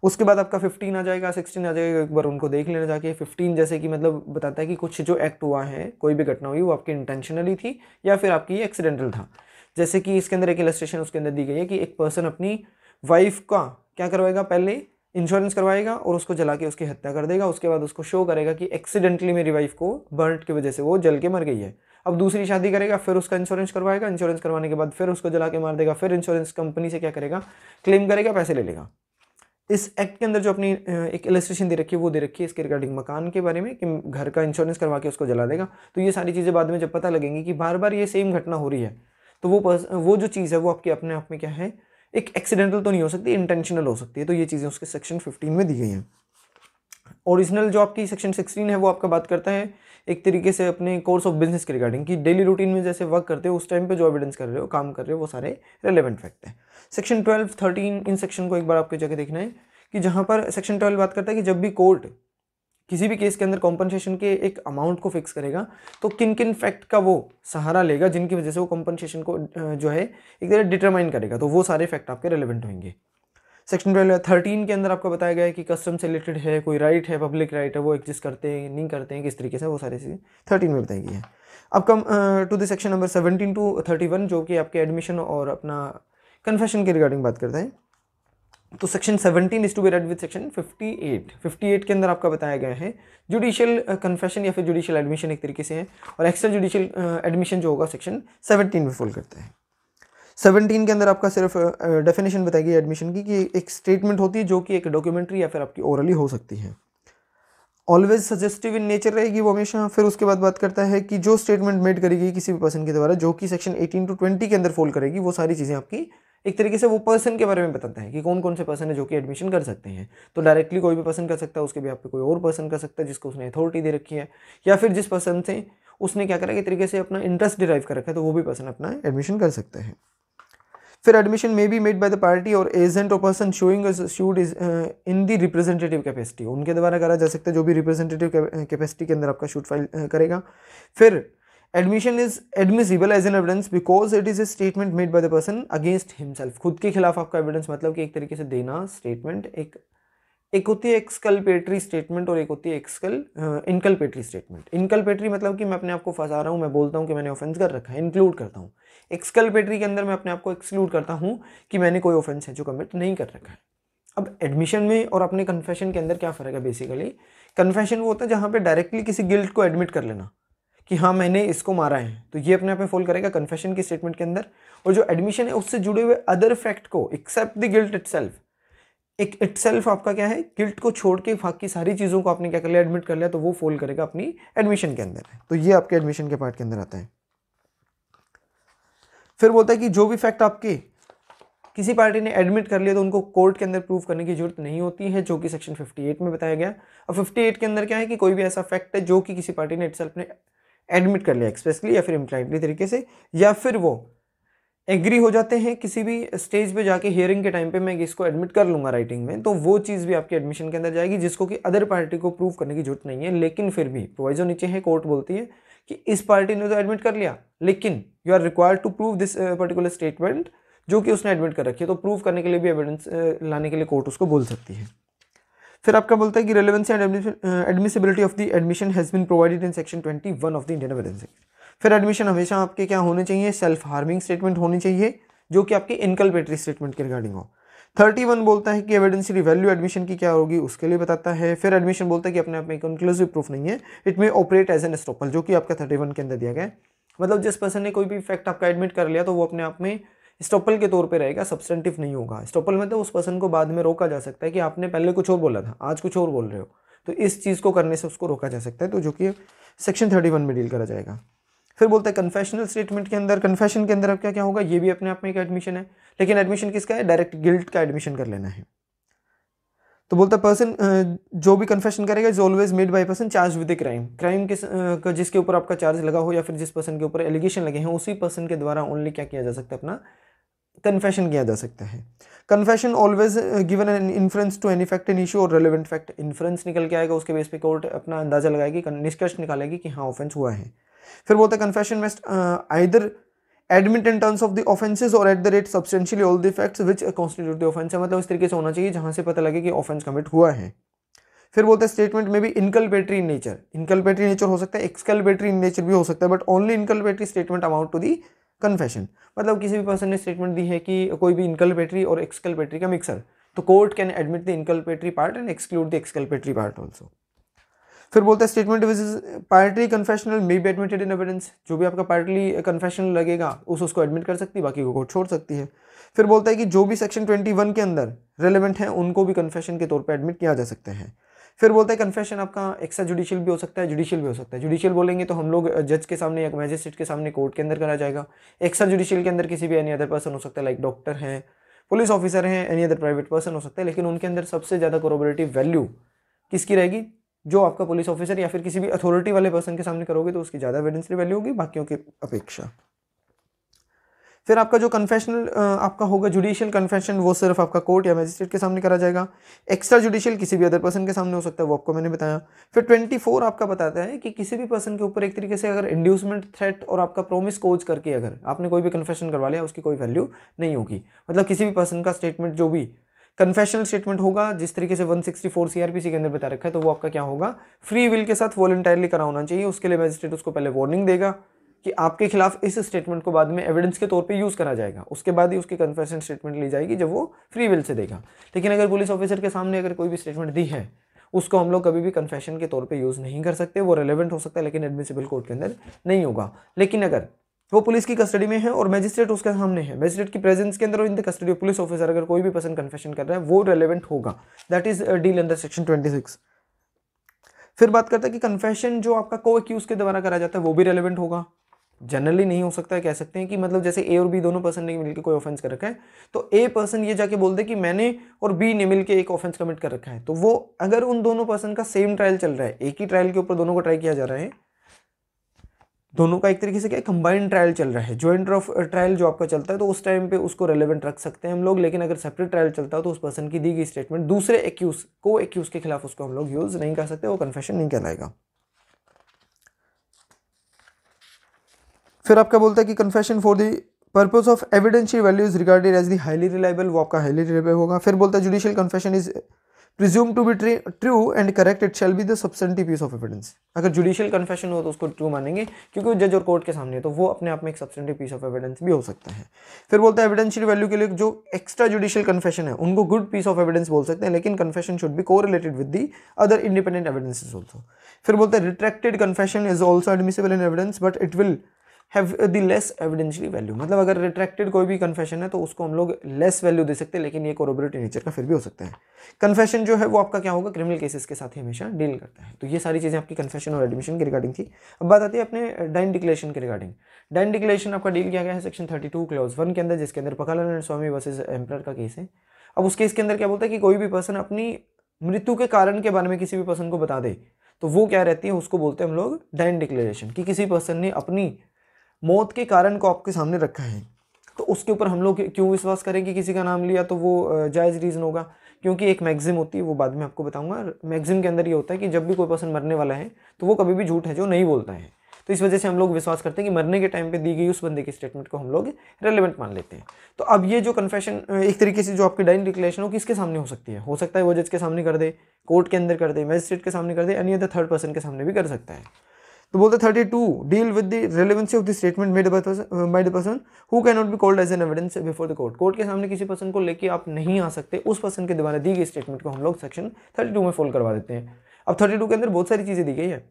उसके बाद आपका फिफ्टीन आ जाएगा सिक्सटीन आ जाएगा, एक बार उनको देख लेना जाके। फिफ्टीन जैसे कि मतलब बताता है कि कुछ जो एक्ट हुआ है, कोई भी घटना हुई, वो आपकी इंटेंशनली थी या फिर आपकी एक्सीडेंटल था। जैसे कि इसके अंदर एक इलस्ट्रेशन उसके अंदर दी गई है कि एक पर्सन अपनी वाइफ का क्या करवाएगा? पहले इंश्योरेंस करवाएगा और उसको जला के उसकी हत्या कर देगा। उसके बाद उसको शो करेगा कि एक्सीडेंटली मेरी वाइफ को बर्ट की वजह से वो जल के मर गई है। अब दूसरी शादी करेगा, फिर उसका इंश्योरेंस करवाएगा। इंश्योरेंस करवाने के बाद फिर उसको जला के मार देगा। फिर इंश्योरेंस कंपनी से क्या करेगा? क्लेम करेगा, पैसे ले लेगा। इस एक्ट के अंदर जो अपनी एक इलस्ट्रेशन दे रखी है, वो दे रखी है इसके रिगार्डिंग मकान के बारे में कि घर का इंश्योरेंस करवा के उसको जला देगा। तो ये सारी चीज़ें बाद में जब पता लगेंगी कि बार बार ये सेम घटना हो रही है तो वो वो जो चीज़ है वो आपके अपने आप में क्या है, एक एक्सीडेंटल तो नहीं हो सकती इंटेंशनल हो सकती है। तो ये चीज़ें उसके सेक्शन फिफ्टीन में दी गई हैं। ओरिजिनल जो आपकी सेक्शन सिक्सटीन है, वो आपका बात करता है एक तरीके से अपने कोर्स ऑफ़ बिज़नेस के रिगार्डिंग कि डेली रूटीन में जैसे वर्क करते हो, उस टाइम पे जो एविडेंस कर रहे हो, काम कर रहे हो, वो सारे रेलेवेंट फैक्ट हैं। सेक्शन ट्वेल्व थर्टीन इन सेक्शन को एक बार आपको जगह देखना है कि जहाँ पर सेक्शन ट्वेल्व बात करता है कि जब भी कोर्ट किसी भी केस के अंदर कॉम्पनसेशन के एक अमाउंट को फिक्स करेगा तो किन किन फैक्ट का वो सहारा लेगा जिनकी वजह से वो कॉम्पनसेशन को जो है, एक तरह डिटरमाइन करेगा तो वो सारे फैक्ट आपके रिलेवेंट होंगे। सेक्शन ट्वेल्व थर्टीन के अंदर आपको बताया गया है कि कस्टम से रिलेटेड है, कोई राइट है पब्लिक राइट है, वो एग्जिस्ट करते हैं, नहीं करते हैं, किस तरीके से, वो सारी चीज़ें थर्टीन में बताई गई है। अब come to the section number seventeen to thirty one जो कि आपके एडमिशन और अपना कन्फेशन के रिगार्डिंग बात करते हैं। तो section 17 is to be read with section 58 58 के अंदर आपका बताया गया है जुडिशियल कन्फेशन या फिर जुडिशियल एडमिशन एक तरीके से है, और एक्स्ट्रा जुडिशियल एडमिशन जो होगा सेक्शन 17 में फुल करता है। 17 के अंदर आपका सिर्फ़ डेफिनेशन बताई गई एडमिशन की कि एक स्टेटमेंट होती है जो कि एक डॉक्यूमेंट्री या फिर आपकी ओरली हो सकती है। ऑलवेज सजेस्टिव इन नेचर रहेगी वो हमेशा, फिर उसके बाद बात करता है कि जो स्टेटमेंट मेड करेगी किसी भी पर्सन के द्वारा, जो कि सेक्शन 18 टू 20 के अंदर फॉल करेगी, वो सारी चीज़ें आपकी एक तरीके से वो पर्सन के बारे में बताता है कि कौन कौन से पर्सन है जो कि एडमिशन कर सकते हैं। तो डायरेक्टली कोई भी पर्सन कर सकता है उसके भी पे कोई और पर्सन कर सकता है जिसको उसने अथॉरिटी दे रखी है। या फिर जिस पर्सन से उसने क्या करा कि तरीके से अपना इंटरेस्ट डिराइव कर रखा है तो वो भी पर्सन अपना एडमिशन कर सकता है। फिर admission may be made by the party और एजेंट और person showing should is in the representative capacity उनके द्वारा करा जा सकता है जो भी रिप्रेजेंटेटिव कैपेसिटी के अंदर आपका शूट फ़ाइल uh, करेगा। फिर admission is admissible as an evidence because it is a statement made by the person against himself खुद के खिलाफ आपका एविडेंस मतलब कि एक तरीके से देना स्टेटमेंट एक एक होती है एक्सकल्पेटरी स्टेटमेंट और एक होती है एक्सकल इनकल्पेटरी स्टेटमेंट इनकल्पेटरी मतलब कि मैं अपने आप को फंसा रहा हूँ, मैं बोलता हूँ कि मैंने ऑफेंस कर रखा है इंक्लूड करता हूँ. एक्सकल्पेटरी के अंदर मैं अपने आप को एक्सक्लूड करता हूँ कि मैंने कोई ऑफेंस है जो कमिट नहीं कर रखा है. अब एडमिशन में और अपने कन्फेशन के अंदर क्या फ़र्क है बेसिकली कन्फेशन वो होता है जहाँ पे डायरेक्टली किसी गिल्ट को एडमिट कर लेना. कि हाँ मैंने इसको मारा है। तो ये अपने आप में फॉल करेगा कन्फेशन की स्टेटमेंट के अंदर। और जो एडमिशन है, उससे जुड़े हुए अदर फैक्ट को एक्सेप्ट द गिल्ट इट एक इट आपका क्या है? गिल्ट को छोड़ के बाकी सारी चीज़ों को आपने क्या कर लिया एडमिट कर लिया तो वो फॉल करेगा अपनी एडमिशन के अंदर। तो ये आपके एडमिशन के पार्ट के अंदर आता है। फिर बोलता है कि जो भी फैक्ट आपके, किसी पार्टी ने एडमिट कर लिया तो उनको कोर्ट के अंदर प्रूव करने की ज़रूरत नहीं होती है, जो कि सेक्शन 58 में बताया गया। और 58 के अंदर क्या है कि कोई भी ऐसा फैक्ट है, जो कि किसी पार्टी ने इट्सल्फ ने एडमिट कर लिया एक्सप्रेसली या फिर इम्प्लाइडली तरीके से या फिर वो एग्री हो जाते हैं किसी भी स्टेज पे जाके हियरिंग के टाइम पे मैं इसको एडमिट कर लूँगा राइटिंग में तो वो चीज़ भी आपके एडमिशन के अंदर जाएगी जिसको कि अदर पार्टी को प्रूव करने की ज़रूरत नहीं है लेकिन फिर भी प्रोवाइजो नीचे है कोर्ट बोलती है कि इस पार्टी ने तो एडमिट कर लिया लेकिन you are required to prove this particular statement जो कि उसने एडमिट कर रखी है तो प्रूव करने के लिए भी एविडेंस uh, लाने के लिए कोर्ट उसको बोल सकती है। फिर आपका बोलता है कि relevancy and admissibility of the admission has been provided in section twenty one of the Indian evidence act फिर एडमिशन हमेशा आपके क्या होने चाहिए? सेल्फ हार्मिंग स्टेटमेंट होनी चाहिए, जो कि आपके इनकलपेटरी स्टेटमेंट के रिगार्डिंग हो। थर्टी वन बोलता है कि एविडेंशियली वैल्यू एडमिशन की क्या होगी, उसके लिए बताता है। फिर एडमिशन बोलता है कि अपने आप में कंक्लूसिव प्रूफ नहीं है। It may operate as an estoppel जो कि आपका थर्टी वन के अंदर दिया गया मतलब जिस पर्सन ने कोई भी फैक्ट आपका एडमिट कर लिया तो वो अपने आप में स्टॉपल के तौर पे रहेगा सब्सटेंटिव नहीं होगा। स्टॉपल में तो उस पर्सन को बाद में रोका जा सकता है कि आपने पहले कुछ और बोला था, आज कुछ और बोल रहे हो। तो इस चीज़ को करने से उसको रोका जा सकता है तो जो कि सेक्शन थर्टी वन में डील करा जाएगा। फिर बोलता है कन्फेशनल स्टेटमेंट के अंदर कन्फेशन के अंदर अब क्या क्या होगा? ये भी अपने आप में एक एडमिशन है। लेकिन एडमिशन किसका है? डायरेक्ट गिल्ट का एडमिशन कर लेना है। तो बोलता पर्सन जो भी कन्फेशन करेगा is always made by person charged with a crime crime किस जिसके ऊपर आपका चार्ज लगा हो या फिर जिस पर्सन के ऊपर एलिगेशन लगे हैं, उसी पर्सन के द्वारा ओनली क्या किया जा सकता है? अपना कन्फेशन किया जा सकता है। Confession always given an inference to any fact an issue और रेलिवेंट फैक्ट इन्फ्रेंस निकल के आएगा, उसके बेस पे कोर्ट अपना अंदाज़ा लगाएगी निष्कर्ष निकालेगी कि हाँ ऑफेंस हुआ है। फिर बोलते confession must either admit in terms of the offences और at the rate substantially all the facts which constitute the offence है। मतलब इस तरीके से होना चाहिए जहाँ से पता लगे कि ऑफेंस कमिट हुआ है। फिर बोलते हैं स्टेटमेंट में भी inculpatory in nature inculpatory nature हो सकता है एक्सकलपेटरी इन नेचर भी हो सकता है but only inculpatory statement amount to the confession मतलब किसी भी पर्सन ने स्टेटमेंट दी है कि कोई भी इनकलपेटरी और एक्सकलपेटरी का मिक्सर तो court can admit the inculpatory part and exclude the exculpatory part also फिर बोलता है statement which partly confessional may be admitted in evidence जो भी आपका पार्टली कन्फेशनल लगेगा, उस उसको एडमिट कर सकती है, बाकी को कोर्ट छोड़ सकती है। फिर बोलता है कि जो भी सेक्शन 21 के अंदर रेलिवेंट है, उनको भी कन्फेशन के तौर पर एडमिट किया जा सकता है। फिर बोलता है कन्फेशन आपका एक्स्ट्रा जुडिशियल भी हो सकता है जुडिशियल भी हो सकता है। जुडिशियल बोलेंगे तो हम लोग जज के सामने या मैजिस्ट्रेट के सामने कोर्ट के अंदर करा जाएगा। एक्स्ट्रा जुडिशियल के अंदर किसी भी एनी अदर पर्सन हो सकता है लाइक डॉक्टर हैं पुलिस ऑफिसर हैं एनी अदर प्राइवेट पर्सन हो सकता है, लेकिन उनके अंदर सबसे ज़्यादा कोरोबरेटिव वैल्यू किसकी रहेगी? जो आपका पुलिस ऑफिसर या फिर किसी भी अथॉरिटी वाले पर्सन के सामने करोगे तो उसकी ज़्यादा एविडेंसरी वैल्यू होगी, बाकियों की अपेक्षा। फिर आपका जो कन्फेशनल आपका होगा जुडिशियल कन्फेशन वो सिर्फ़ आपका कोर्ट या मजिस्ट्रेट के सामने करा जाएगा। एक्स्ट्रा जुडिशियल किसी भी अदर पर्सन के सामने हो सकता है, वो आपको मैंने बताया। फिर 24 आपका बताता है कि किसी भी पर्सन के ऊपर एक तरीके से अगर इंड्यूसमेंट थ्रेट और आपका प्रोमिस कोच करके अगर आपने कोई भी कन्फेशन करवा लिया, उसकी कोई वैल्यू नहीं होगी। मतलब किसी भी पर्सन का स्टेटमेंट जो भी कन्फेशनल स्टेटमेंट होगा, जिस तरीके से 164 सीआरपीसी के अंदर बता रखा है तो वो आपका क्या होगा? फ्री विल के साथ वॉलेंटायरली करा होना चाहिए, उसके लिए मजिस्ट्रेट उसको पहले वार्निंग देगा। कि आपके खिलाफ इस स्टेटमेंट को बाद में एविडेंस के तौर पे यूज़ करा जाएगा। उसके बाद ही उसकी कन्फेशन स्टेटमेंट ली जाएगी जब वो फ्री विल से देगा। लेकिन अगर पुलिस ऑफिसर के सामने अगर कोई भी स्टेटमेंट दी है, उसको हम लोग कभी भी कन्फेशन के तौर पे यूज़ नहीं कर सकते। वो रेलिवेंट हो सकता है, लेकिन एडमिसिबल कोर्ट के अंदर नहीं होगा। लेकिन अगर वो पुलिस की कस्टडी में है और मैजिस्ट्रेट उसके सामने है मैजिस्ट्रेट की प्रेजेंस के अंदर और in the custody of police officer अगर कोई भी पर्सन कन्फेशन कर रहा है, वो रेलिवेंट होगा। That is deal under section twenty फिर बात करते हैं कि कन्फेशन जो आपका को एक्यूज के द्वारा करा जाता है, वो भी रेलिवेंट होगा। जनरली नहीं हो सकता है, कह सकते हैं कि मतलब जैसे ए और बी दोनों पर्सन ने मिलकर कोई ऑफेंस कर रखा है तो ए पर्सन ये जाके बोल दे कि मैंने और बी ने मिलकर एक ऑफेंस कमिट कर रखा है। तो वो अगर उन दोनों पर्सन का सेम ट्रायल चल रहा है, एक ही ट्रायल के ऊपर दोनों को ट्राई किया जा रहा है, दोनों का एक तरीके से क्या कंबाइंड ट्रायल चल रहा है। ज्वाइंट ऑफ़ ट्रायल जो आपका चलता है तो उस टाइम पे उसको रेलेवेंट रख सकते हैं हम लोग, लेकिन अगर सेपरेट ट्रायल चलता है तो उस पर्सन की दी गई स्टेटमेंट दूसरे एक्यूज को एक्यूज के खिलाफ उसको हम लोग यूज़ नहीं कर सकते, वो कन्फेशन नहीं कहलाएगा। फिर आपका बोलता है कि confession for the purpose of evidential values regarded as the highly reliable वो आपका हाईली रिलायबल होगा। फिर बोलता है judicial confession is presume to be true and correct it shall be the piece of evidence अगर जुडिशियल कन्फेशन हो तो उसको ट्रू मानेंगे, क्योंकि जज और कोर्ट के सामने है तो वो अपने आप में एक सब्सटेंटिव पीस ऑफ़ एविडेंस भी हो सकता है। फिर बोलता है एविडेंशियल वैल्यू के लिए जो एक्स्ट्रा जुडिशियल कन्फेशन है, उनको गुड पीस ऑफ़ एविडेंस बोल सकते हैं, लेकिन confession should be corroborated with the other independent evidences also फिर बोलते हैं retracted confession is also admissible in evidence but it will have the less evidentially value मतलब अगर रिट्रैक्टेड कोई भी कन्फेशन है तो उसको हम लोग लेस वैल्यू दे सकते हैं, लेकिन ये कोरोबरेटिव नेचर का फिर भी हो सकता है। कन्फेशन जो है, वो आपका क्या होगा? क्रिमिनल केसेस के साथ ही हमेशा डील करता है। तो ये सारी चीज़ें आपकी कन्फेशन और एडमिशन की रिगार्डिंग थी। अब बात आती है अपने डाइन डिक्लेरेशन के रिगार्डिंग डाइन डिक्लेरेशन आपका डील किया गया है section thirty two clause one के अंदर, जिसके अंदर पकालानंद स्वामी वर्सेज एम्पर का केस है। अब उस केस के अंदर क्या बोलता है कि कोई भी पर्सन अपनी मृत्यु के कारण के बारे में किसी भी पर्सन को बता दे तो वो क्या रहती है, उसको बोलते हैं हम लोग डाइन डिक्लेरेशन कि किसी पर्सन ने अपनी मौत के कारण को आपके सामने रखा है। तो उसके ऊपर हम लोग क्यों विश्वास करें कि किसी का नाम लिया तो वो जायज़ रीज़न होगा? क्योंकि एक मैगजिम होती है, वो बाद में आपको बताऊँगा। मैगजिम के अंदर ये होता है कि जब भी कोई पर्सन मरने वाला है तो वो कभी भी झूठ है जो नहीं बोलता है। तो इस वजह से हम लोग विश्वास करते हैं कि मरने के टाइम पे दी गई उस बंदे की स्टेटमेंट को हम लोग रेलिवेंट मान लेते हैं। तो अब ये जो कन्फेशन एक तरीके से जो आपकी डाइन डिक्लेरेशन हो, किसके सामने हो सकती है? हो सकता है वो जज के सामने कर दे कोर्ट के अंदर कर दे मजिस्ट्रेट के सामने कर दे एनी अदर थर्ड पर्सन के सामने भी कर सकता है। तो बोलते thirty two deal with the relevancy of the statement made by the person who can not be called as an evidence before the court court के सामने किसी पर्सन को लेके आप नहीं आ सकते, उस पर्सन के द्वारा दी गई स्टेटमेंट को हम लोग सेक्शन थर्टी टू में फॉल करवा देते हैं। अब थर्टी टू के अंदर बहुत सारी चीज़ें दी गई है।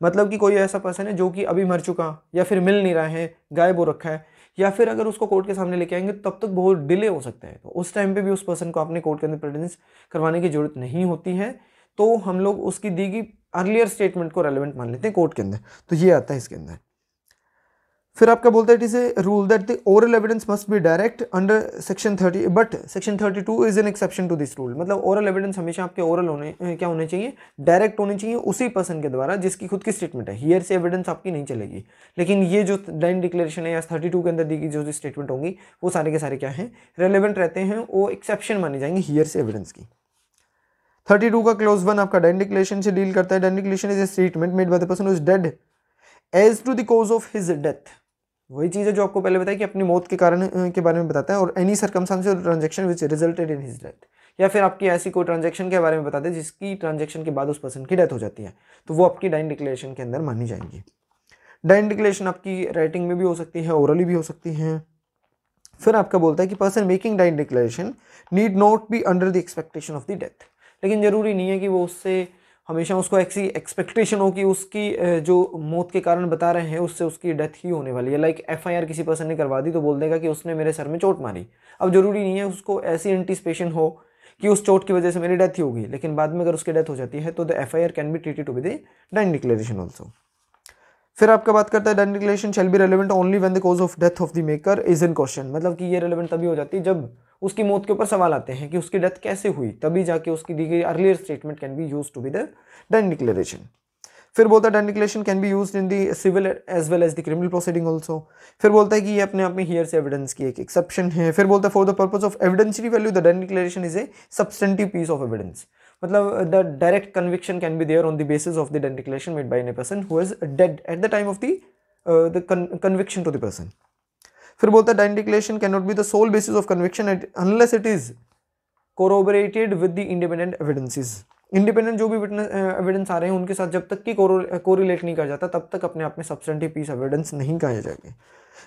मतलब कि कोई ऐसा पर्सन है जो कि अभी मर चुका, या फिर मिल नहीं रहा है, गायब हो रखा है, या फिर अगर उसको कोर्ट के सामने लेके आएँगे, तब तक बहुत डिले हो सकता है। तो उस टाइम पे भी उस पर्सन को अपने कोर्ट के अंदर प्रेजेंस करवाने की ज़रूरत नहीं होती है। तो हम लोग उसकी दी गई अर्लियर स्टेटमेंट को रेलिवेंट मान लेते हैं कोर्ट के अंदर। तो ये आता है इसके अंदर। फिर आपका बोलता है it is a rule that the oral evidence must be direct under section thirty but section thirty two is an exception to this rule मतलब ओरल एविडेंस हमेशा आपके ओरल होने क्या होने चाहिए? डायरेक्ट होने चाहिए उसी पर्सन के द्वारा जिसकी खुद की स्टेटमेंट है। हियर से एविडेंस आपकी नहीं चलेगी। लेकिन ये जो डाइन डिक्लेरेशन है या थर्टी टू के अंदर दी गई जो स्टेटमेंट होंगी, वो सारे के सारे क्या हैं? रेलिवेंट रहते हैं, वो एक्सेप्शन मानी जाएँगे हियर से एविडेंस की। थर्टी टू का क्लोज वन आपका डेंडिक्लेशन से डील करता है। Dying declaration is a statement made by the person is dead as to the cause of his death वही चीज़ है जो आपको पहले बताया कि अपनी मौत के कारण के बारे में बताता है और any circumstantial transaction which resulted in his death या फिर आपकी ऐसी कोई ट्रांजेक्शन के बारे में बताते हैं जिसकी ट्रांजेक्शन के बाद उस पर्सन की डेथ हो जाती है। तो वो आपकी डाइन डिक्लेरेशन के अंदर मानी जाएँगी। डाइन डिक्लेरेशन आपकी राइटिंग में भी हो सकती है ओरली भी हो सकती है। फिर आपका बोलता है कि person making dying declaration need not be under the expectation of the death. लेकिन ज़रूरी नहीं है कि वो उससे हमेशा उसको ऐसी एक्सपेक्टेशन हो कि उसकी जो मौत के कारण बता रहे हैं, उससे उसकी डेथ ही होने वाली है। लाइक एफआईआर किसी पर्सन ने करवा दी तो बोल देगा कि उसने मेरे सर में चोट मारी। अब ज़रूरी नहीं है उसको ऐसी एंटीस्पेशन हो कि उस चोट की वजह से मेरी डेथ ही होगी, लेकिन बाद में अगर उसकी डेथ हो जाती है तो the F I R can be treated to with a dying declaration also फिर आपका बात करता है dying declaration shall be relevant only when the cause of death of the maker is in question मतलब कि ये रेलिवेंट तभी हो जाती है जब उसकी मौत के ऊपर सवाल आते हैं कि उसकी डेथ कैसे हुई, तभी जाके उसकी दी गई earlier statement can be use to be the done declaration फिर बोलता है dying declaration can be use in the civil as well as the criminal proceeding also फिर बोलता है कि ये अपने आप में हियर से एविडेंस की एक एक्सेप्शन है। फिर बोलता है for the purpose of evidentiary value the dying declaration is a substantive piece of evidence मतलब the direct conviction can be there on the basis of the dying declaration made by a person who is dead at the time of the conviction to the person फिर बोलता है dying declaration can not be the sole basis of conviction unless it is corroborated with the independent evidences independent जो भी witness evidence आ रहे हैं, उनके साथ जब तक कि कोरिलेट नहीं किया जाता, तब तक अपने आप में सब्सटेंटिव पीस एविडेंस नहीं कहा जाएगी।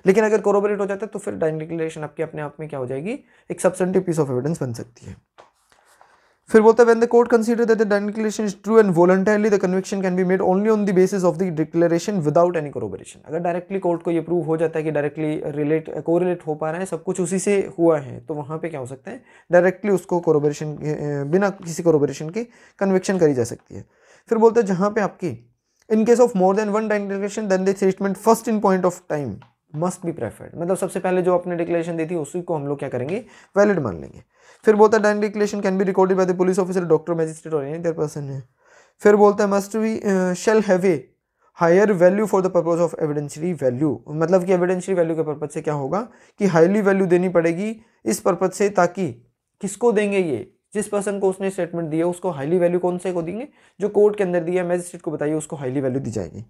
लेकिन अगर कोरोबरेट हो जाता है तो फिर डाइन डिक्लेरेशन आपके अपने आप में क्या हो जाएगी? एक सब्सटेंटिव पीस ऑफ़ एविडेंस बन सकती है। फिर बोलता है when the court consider that the declaration is true and voluntarily the conviction can be made only on the basis of the declaration without any corroboration अगर डायरेक्टली कोर्ट को ये prove हो जाता है कि डायरेक्टली रिलेट कोरिलेट हो पा रहा है, सब कुछ उसी से हुआ है तो वहाँ पे क्या हो सकता है? डायरेक्टली उसको कोरोबरेशन बिना किसी कोरोबरेशन के कन्विक्शन करी जा सकती है। फिर बोलते हैं, जहाँ पे आपकी in case of more than one declaration then the statement first in point of time must be preferred मतलब सबसे पहले जो आपने डिक्लेरेशन दी थी, उसी को हम लोग क्या करेंगे? वैलिड मान लेंगे। फिर बोलता है dying declaration can be recorded by the police officer doctor magistrate और एनी अदर पर्सन है. फिर बोलता है must be shall have a higher value for the purpose of evidentiary value मतलब कि एविडेंशरी वैल्यू के पर्पज से क्या होगा? कि हाईली वैल्यू देनी पड़ेगी इस पर्पज से ताकि किसको देंगे ये? जिस पर्सन को उसने स्टेटमेंट दिया उसको हाईली वैल्यू कौन से को देंगे? जो कोर्ट के अंदर दिया मैजिस्ट्रेट को बताइए, उसको हाईली वैल्यू दी जाएगी।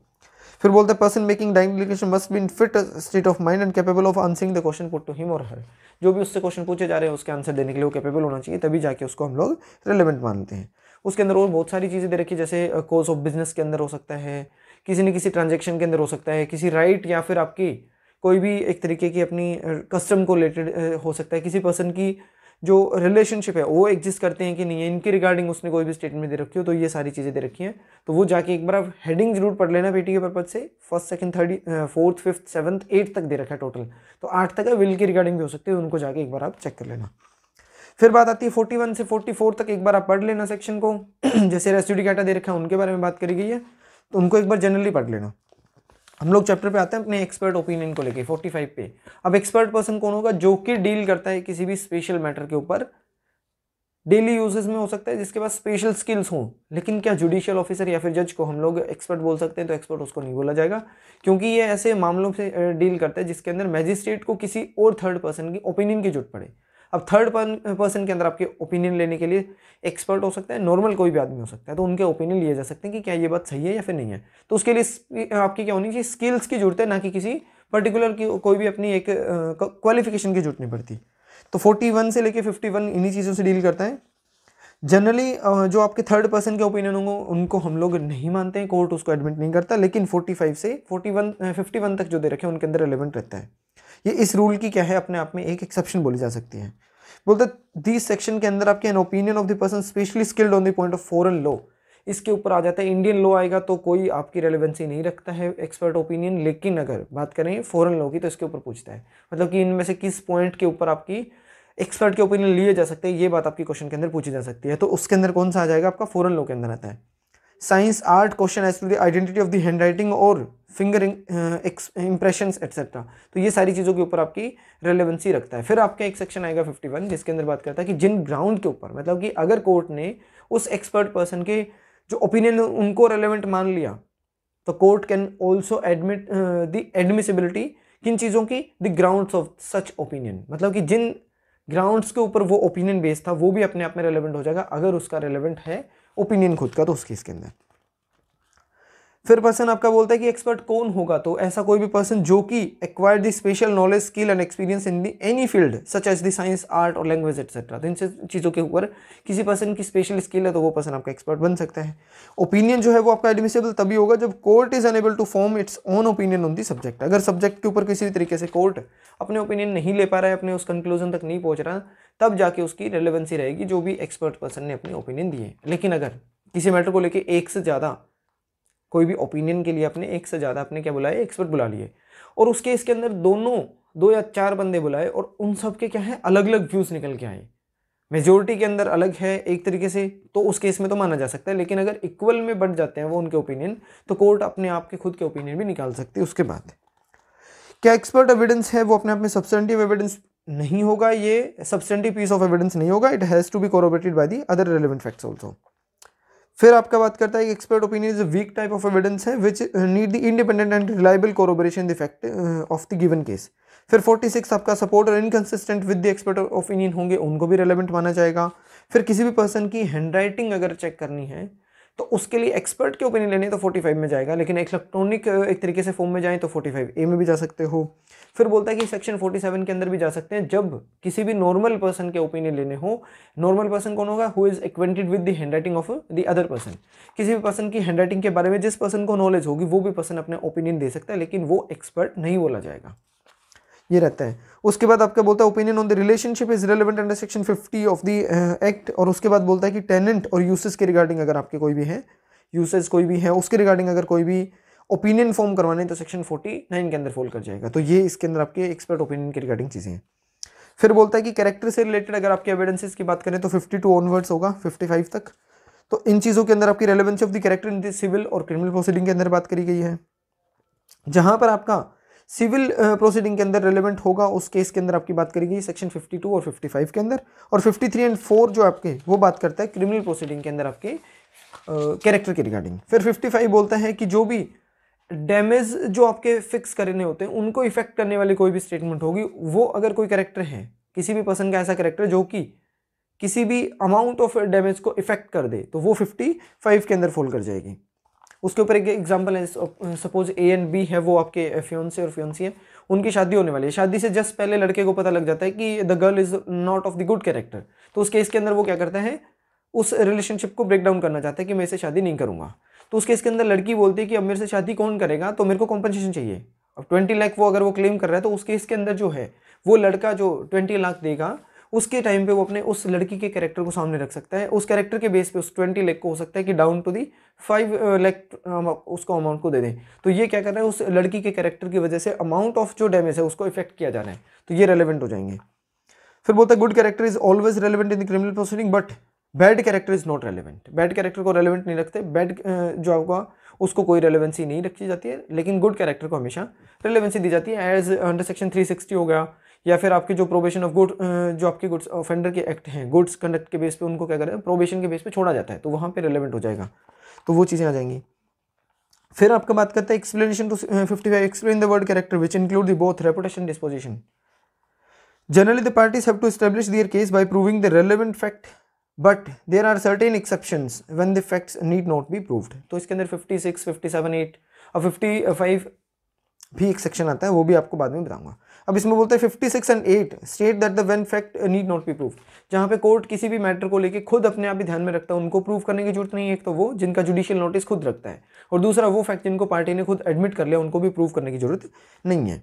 फिर बोलते हैं person making dying must be in fit state of mind and capable of answering the question put to him और हर जो भी उससे क्वेश्चन पूछे जा रहे हैं, उसके आंसर देने के लिए वो कैपेबल होना चाहिए, तभी जाके उसको हम लोग रिलेवेंट मानते हैं। उसके अंदर और बहुत सारी चीज़ें दे रखी जैसे कोर्स ऑफ़ बिज़नेस के अंदर हो सकता है, किसी न किसी ट्रांजेक्शन के अंदर हो सकता है, किसी राइट या फिर आपकी कोई भी एक तरीके की अपनी कस्टम को रिलेटेड हो सकता है, किसी पर्सन की जो रिलेशनशिप है, वो एग्जिस्ट करते हैं कि नहीं है, इनके रिगार्डिंग उसने कोई भी स्टेटमेंट दे रखी हो तो ये सारी चीज़ें दे रखी हैं। तो वो जाके एक बार आप हेडिंग ज़रूर पढ़ लेना बेटी के पर्पज से। First second third fourth fifth seventh eighth तक दे रखा है टोटल तो आठ तक है विल की रिगार्डिंग भी हो सकती है, उनको जाके एक बार आप चेक कर लेना। फिर बात आती है फोर्टी वन से फोर्टी फोर तक एक बार आप पढ़ लेना सेक्शन को। जैसे रेस्टिडी कैटा दे रखा है, उनके बारे में बात करी गई है तो उनको एक बार जनरली पढ़ लेना। हम लोग चैप्टर पे आते हैं अपने एक्सपर्ट ओपिनियन को लेके 45 पे। अब एक्सपर्ट पर्सन कौन होगा जो कि डील करता है किसी भी स्पेशल मैटर के ऊपर? डेली यूजेस में हो सकता है, जिसके पास स्पेशल स्किल्स हों। लेकिन क्या जुडिशियल ऑफिसर या फिर जज को हम लोग एक्सपर्ट बोल सकते हैं? तो एक्सपर्ट उसको नहीं बोला जाएगा, क्योंकि ये ऐसे मामलों से डील करता है जिसके अंदर मैजिस्ट्रेट को किसी और थर्ड पर्सन की ओपिनियन की ज़रूरत पड़े। अब थर्ड पर्सन के अंदर आपके ओपिनियन लेने के लिए एक्सपर्ट हो सकता है नॉर्मल कोई भी आदमी हो सकता है तो उनके ओपिनियन लिए जा सकते हैं कि क्या ये बात सही है या फिर नहीं है। तो उसके लिए आपकी क्या होनी चाहिए स्किल्स की ज़रूरत है, ना कि किसी पर्टिकुलर की, कोई भी अपनी एक क्वालिफिकेशन की ज़रूरत नहीं पड़ती। तो 41 से लेके 51 इन्हीं चीज़ों से डील करता है। जनरली जो आपके थर्ड पर्सन के ओपिनियन होंगे, उनको हम लोग नहीं मानते हैं कोर्ट उसको एडमिट नहीं करता, लेकिन 45 से 41 51 तक जो दे रखे हैं, उनके अंदर रिलेवेंट रहता है। ये इस रूल की क्या है? अपने आप में एक एक्सेप्शन बोली जा सकती है। बोलते दिस सेक्शन के अंदर आपके an opinion of the person specially skilled on the point of foreign law इसके ऊपर आ जाता है इंडियन लॉ आएगा तो कोई आपकी रेलिवेंसी नहीं रखता है एक्सपर्ट ओपिनियन लेकिन अगर बात करें फॉरन लॉ की तो इसके ऊपर पूछता है। मतलब कि इनमें से किस पॉइंट के ऊपर आपकी एक्सपर्ट के ओपिनियन लिए जा सकते हैं, ये बात आपकी क्वेश्चन के अंदर पूछी जा सकती है। तो उसके अंदर कौन सा आ जाएगा? आपका फॉरन लॉ के अंदर आता है। Science art question as to the identity of the handwriting और फिंगर इंप्रेशन एक्सेट्रा तो ये सारी चीज़ों के ऊपर आपकी रेलेवेंसी रखता है। फिर आपका एक सेक्शन आएगा 51 जिसके अंदर बात करता है कि जिन ग्राउंड के ऊपर मतलब कि अगर कोर्ट ने उस एक्सपर्ट पर्सन के जो ओपिनियन उनको रेलिवेंट मान लिया तो court can also admit the admissibility किन चीज़ों की? The grounds of such opinion मतलब कि जिन ग्राउंड्स के ऊपर वो ओपिनियन बेस्ड था, वो भी अपने आप में रेलिवेंट हो जाएगा, अगर उसका रेलिवेंट है ओपिनियन खुद का तो उस केस के अंदर। फिर पर्सन आपका बोलता है कि एक्सपर्ट कौन होगा? तो ऐसा कोई भी पर्सन जो कि acquire the special knowledge skill and experience in the any field such as the science art और लैंग्वेज एक्सेट्रा तो इन चीज़ों के ऊपर किसी पर्सन की स्पेशल स्किल है तो वो पर्सन आपका एक्सपर्ट बन सकता है। ओपिनियन जो है वो आपका एडमिसेबल तभी होगा जब court is unable to form its own opinion on the subject अगर सब्जेक्ट के ऊपर किसी भी तरीके से कोर्ट अपने ओपिनियन नहीं ले पा रहा है, अपने उस कंक्लूजन तक नहीं पहुँच रहा, तब जाके उसकी रेलिवेंसी रहेगी जो भी एक्सपर्ट पर्सन ने अपनी ओपिनियन दिए लेकिन अगर किसी मैटर को लेकर एक से ज़्यादा कोई भी ओपिनियन के लिए अपने, एक से ज़्यादा अपने क्या बुलाए? एक्सपर्ट बुला लिए। और उस केस के अंदर दोनों, दो या चार बंदे बुलाए और उन सब के क्या है? अलग अलग व्यूज़ निकल के आए। मेजोरिटी के अंदर अलग है एक तरीके से तो उस केस में तो माना जा सकता है, लेकिन अगर इक्वल में बढ़ जाते हैं वो उनके ओपिनियन तो कोर्ट अपने आप के खुद के ओपिनियन भी निकाल सकती है, उसके बाद। क्या एक्सपर्ट एविडेंस है? वो अपने आप में सब्सटेंटिव एविडेंस नहीं होगा ये सब्सटेंटिव पीस ऑफ़ एविडेंस नहीं होगा it has to be corroborated by the other relevant facts also फिर आपका बात करता है कि expert opinion is weak type of evidence है which need the independent and reliable corroboration the fact of the given case फिर 46 आपका support और inconsistent with the expert opinion होंगे, उनको भी रेलिवेंट माना जाएगा। फिर किसी भी पर्सन की हैंड अगर चेक करनी है तो उसके लिए एक्सपर्ट के ओपिनियन लेने तो 45 में जाएगा, लेकिन इलेक्ट्रॉनिक एक तरीके से फॉर्म में जाएँ तो 45 ए में भी जा सकते हो। फिर बोलता है कि सेक्शन 47 के अंदर भी जा सकते हैं, जब किसी भी नॉर्मल पर्सन के ओपिनियन लेने हो नॉर्मल पर्सन कौन होगा? Who is acquainted with the hand of the other person किसी भी पर्सन की हैंड के बारे में जिस पर्सन को नॉलेज होगी, वो भी पर्सन अपने ओपिनियन दे सकता है, लेकिन वो एक्सपर्ट नहीं बोला जाएगा। ये रहता है। उसके बाद आपका बोलता है opinion on the relationship is relevant under section 50 of the act और उसके बाद बोलता है कि टेनेंट और यूसेस के रिगार्डिंग अगर आपके कोई भी है यूसेस कोई भी है, उसके रिगार्डिंग अगर कोई भी ओपिनियन फॉर्म करवाने तो सेक्शन 49 के अंदर फॉल कर जाएगा। तो ये इसके अंदर आपके एक्सपर्ट ओपिनियन के रिगार्डिंग चीज़ें हैं। फिर बोलता है कि कैरेक्टर से रिलेटेड अगर आपके एविडेंसेस की बात करें तो 52 ऑनवर्ड्स होगा 55 तक। तो इन चीज़ों के अंदर आपकी relevancy of the character in the civil और क्रिमिनल प्रोसीडिंग के अंदर बात करी गई है। जहाँ पर आपका सिविल प्रोसीडिंग के अंदर रेलेवेंट होगा, उस केस के अंदर आपकी बात करी गई सेक्शन 52 और 55 के अंदर। और 53 एंड 4 जो आपके, वो बात करता है क्रिमिनल प्रोसीडिंग के अंदर आपके कैरेक्टर के रिगार्डिंग फिर 55 बोलता है कि जो भी डैमेज जो आपके फिक्स करने होते हैं, उनको इफ़ेक्ट करने वाली कोई भी स्टेटमेंट होगी, वो अगर कोई करेक्टर है, किसी भी पर्सन का ऐसा करेक्टर जो कि किसी भी अमाउंट ऑफ़ डैमेज को इफ़ेक्ट कर दे तो वो 55 के अंदर फॉल कर जाएगी। उसके ऊपर एक एग्ज़ाम्पल है सपोज़ ए एंड बी है, वो आपके फ्योन्से और फ्योन्सी है, उनकी शादी होने वाली है। शादी से जस्ट पहले लड़के को पता लग जाता है कि the girl is not of the good character तो उस केस के अंदर वो क्या करता है, उस रिलेशनशिप को ब्रेक डाउन करना चाहता है कि मैं इसे शादी नहीं करूँगा। तो उस केस के अंदर लड़की बोलती है कि अब मेरे से शादी कौन करेगा तो मेरे को कॉम्पनसेशन चाहिए। अब ट्वेंटी लाख वो अगर वो क्लेम कर रहा है तो उस केस के अंदर जो है, वो लड़का जो ट्वेंटी लाख देगा उसके टाइम पे वो अपने उस लड़की के कैरेक्टर को सामने रख सकता है। उस कैरेक्टर के बेस पे उस ट्वेंटी लेख को हो सकता है कि डाउन टू दी फाइव लेख उसको अमाउंट को दे दें। तो ये क्या कर रहा है, उस लड़की के कैरेक्टर की वजह से अमाउंट ऑफ़ जो डैमेज है उसको इफ़ेक्ट किया जा रहा है। तो ये रेलिवेंट हो जाएँगे। फिर बोलता है good character is always relevant in the criminal proceeding but bad character is not relevant bad character को रेलिवेंट नहीं रखते बैड जो आपका, उसको कोई रेलिवेंसी नहीं रखी जाती है, लेकिन गुड कैरेक्टर को हमेशा रेलिवेंसी दी जाती है। एज अंडर सेक्शन 360 हो गया या फिर आपके जो प्रोबेशन ऑफ़ गुड जो आपके गुड्स ऑफेंडर के एक्ट हैं गुड्स कंडक्ट के बेस पे उनको क्या करें प्रोबेशन के बेस पे छोड़ा जाता है तो वहाँ पे रिलेवेंट हो जाएगा। तो वो चीज़ें आ जाएँगी। फिर आपका बात करते हैं explanation to fifty five explain the word character which include the both reputation disposition generally the parties have to establish their case by proving the relevant fact but there are certain exception when the facts need not be proved तो इसके अंदर 56, 57, 8 और 55 भी एक section आता है वो भी आपको बाद में बताऊँगा। अब इसमें बोलते हैं 56 and 8 state that the when fact need not be prove जहाँ पे कोर्ट किसी भी मैटर को लेके खुद अपने आप ही ध्यान में रखता है, उनको प्रूव करने की ज़रूरत नहीं है, एक तो वो, जिनका जुडिशियल नोटिस खुद रखता है, और दूसरा वो फैक्ट जिनको पार्टी ने खुद एडमिट कर लिया, उनको भी प्रूफ करने की ज़रूरत नहीं है।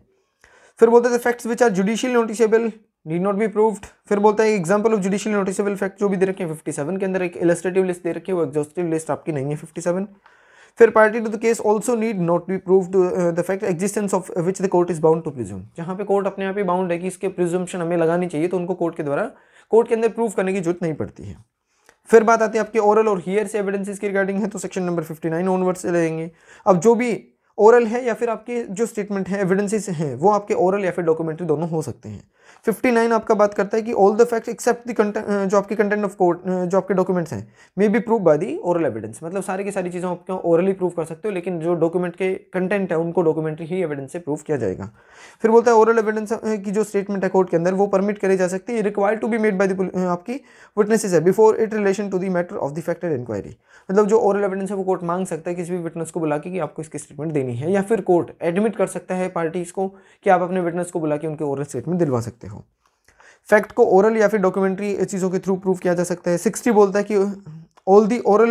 फिर बोलते हैं facts which are judicial noticeable need not be proved फिर बोलता है example of judicial noticeable fact जो भी दे रखे हैं 57 के अंदर एक इलस्ट्रेटिव लिस्ट दे रखी है, वो एग्जॉस्टिव लिस्ट आपकी नहीं है 57 फिर party to the case also need not be prove the fact existence of which the court is bound to presume जहाँ पे कोर्ट अपने आप ही बाउंड है कि इसके प्रिज्यूमशन हमें लगानी चाहिए तो उनको कोर्ट के द्वारा कोर्ट के अंदर प्रूव करने की ज़रूरत नहीं पड़ती है। फिर बात आती है आपके ओरल और हियर से एविडेंसेस की रिगार्डिंग है तो सेक्शन नंबर 59 ऑनवर्ड से लेंगे अब जो भी ओरल है या फिर आपके जो स्टेटमेंट है एविडेंसेस हैं, वो आपके ओरल या फिर डॉक्यूमेंट्री दोनों हो सकते हैं। 59 आपका बात करता है कि all the facts except the content जो आपके कंटेंट ऑफ़ कोर्ट जो आपके डॉक्यूमेंट्स हैं may be prove by the oral evidence मतलब सारी की सारी चीज़ें आप ओरली प्रूव कर सकते हो, लेकिन जो डॉक्यूमेंट के कंटेंट है, उनको डॉक्यूमेंट्री ही एविडेंस से प्रूव किया जाएगा। फिर बोलता है ओरल एविडेंस की जो स्टेटमेंट है कोर्ट के अंदर, वो परमिट करे जा सकती है required to be made by the आपकी विटनेसेस है before it relation to the matter of the factor inquiry मतलब जो ओरल एविडेंस है, वो कोर्ट मांग सकता है किसी भी विटनेस को बुला के कि आपको इसकी स्टेटमेंट देनी है, या फिर कोर्ट एडमिट कर सकता है पार्टीज़ को कि आप अपने विटनेस को बुला के उनके ओरल स्टेटमेंट दिलवा सकते हो। फैक्ट को ओरल या फिर डॉक्यूमेंट्री चीज़ों के थ्रू प्रूव किया जा सकता है। सिक्सटी बोलता है कि all the oral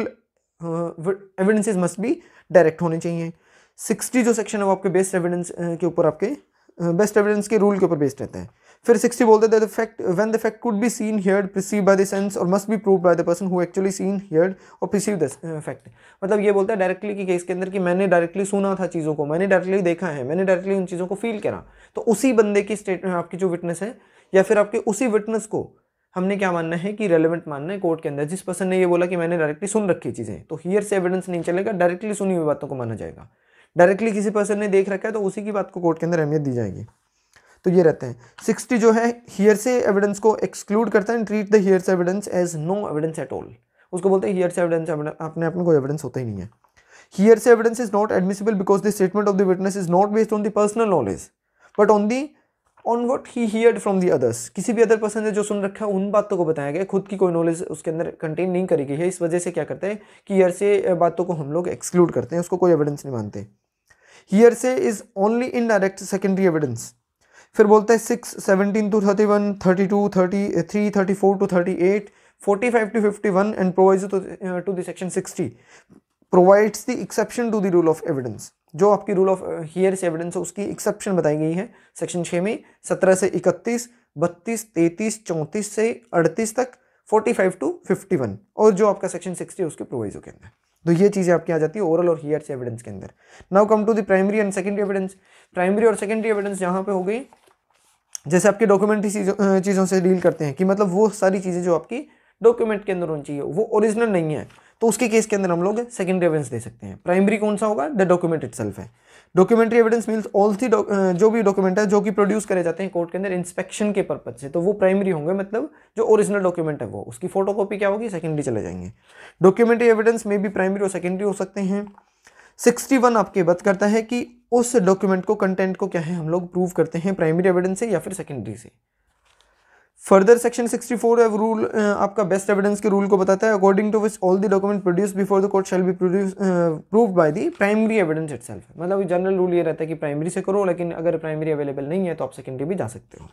evidences must be direct होने चाहिए। सिक्सटी जो सेक्शन है वो आपके बेस्ट एविडेंस के ऊपर आपके बेस्ट एविडेंस के रूल के ऊपर बेस्ड रहता है। फिर सिक्सटी बोलते the fact when the fact could be seen heard perceive by the sense or must be prove by the person who actually seen heard or perceive the fact मतलब ये बोलता है डायरेक्टली कि case के अंदर कि मैंने डायरेक्टली सुना था चीज़ों को, मैंने डायरेक्टली देखा है, मैंने डायरेक्टली उन चीज़ों को फील करा। तो उसी बंदे की स्टेट आपकी जो विटनेस है, या फिर आपके उसी विटनेस को हमने क्या मानना है कि रेलिवेंट मानना है कोर्ट के अंदर, जिस पर्सन ने ये बोला कि मैंने डायरेक्टली सुन रखी चीज़ें तो हियर से एविडेंस नहीं चलेगा डायरेक्टली सुनी हुई बातों को माना जाएगा। डायरेक्टली किसी पर्सन ने देख रखा है तो उसी की बात को कोर्ट के अंदर अहमियत दी जाएगी। तो ये रहते हैं। सिक्सटी जो है हियर से एविडेंस को एक्सक्लूड करता है treat the hearsay evidence as no evidence at all उसको बोलते हैं हियर से एविडेंस अपने आप में कोई एविडेंस होता ही नहीं है। Hearsay evidence is not admissible because the statement of the witness is not based on the personal knowledge but on the on what he heard from the others किसी भी अदर पर्सन ने जो सुन रखा है, उन बातों को बताया गया खुद की कोई नॉलेज उसके अंदर कंटेन नहीं करी गई है। इस वजह से क्या करते हैं कि हियर से बातों को हम लोग एक्सक्लूड करते हैं। उसको कोई एविडेंस नहीं मानते। Hearsay is only in direct secondary evidence फिर बोलता है six seventeen to thirty one thirty two thirty three thirty four to thirty eight forty five to fifty one and provides to the section sixty provides the exception to the rule of evidence जो आपकी rule of here से evidence है, उसकी exception बताई गई है section छः में, सत्रह से इकतीस, बत्तीस, तैतीस, चौंतीस से अड़तीस तक forty five to fifty one और जो आपका सेक्शन सिक्सटी है, उसके प्रोवाइजो के अंदर। तो ये चीज़ें आपकी आ जाती है ओरल और हियर एविडेंस के अंदर। Now come to the primary and secondary evidence primary और सेकेंडरी एविडेंस यहाँ पे हो गई। जैसे आपकी डॉक्यूमेंट्री चीज़ों से डील करते हैं कि मतलब वो सारी चीज़ें जो आपकी डॉक्यूमेंट के अंदर होनी चाहिए, वो ओरिजिनल नहीं है। तो उसके केस के अंदर हम लोग सेकेंडरी एविडेंस दे सकते हैं। प्राइमरी कौन सा होगा? द डॉक्यूमेंट इट है। Documentary evidence means all the जो भी डॉक्यूमेंट है, जो कि प्रोड्यूस करे जाते हैं कोर्ट के अंदर इंस्पेक्शन के पर्पज से तो वो प्राइमरी होंगे मतलब जो ओरिजिनल डॉक्यूमेंट है वो, उसकी फ़ोटो क्या होगी सेकेंडरी चले जाएँगे। डॉक्यूमेंट्री एविडेंस में भी प्राइमरी और सेकेंडरी हो सकते हैं। सिक्सटी वन आपके बात करता है कि उस डॉक्यूमेंट को कंटेंट को क्या है, हम लोग प्रूव करते हैं प्राइमरी एविडेंस से या फिर सेकेंडरी से। फर्दर सेक्शन 64 फोर रूल आपका बेस्ट एविडेंस के रूल को बताता है। According to which all the document produce before the court shall be produce prove by the primary evidence it मतलब जनरल रूल ये रहता है कि प्राइमरी से करो, लेकिन अगर प्राइमरी अवेलेबल नहीं है तो आप सेकेंडरी भी जा सकते हो।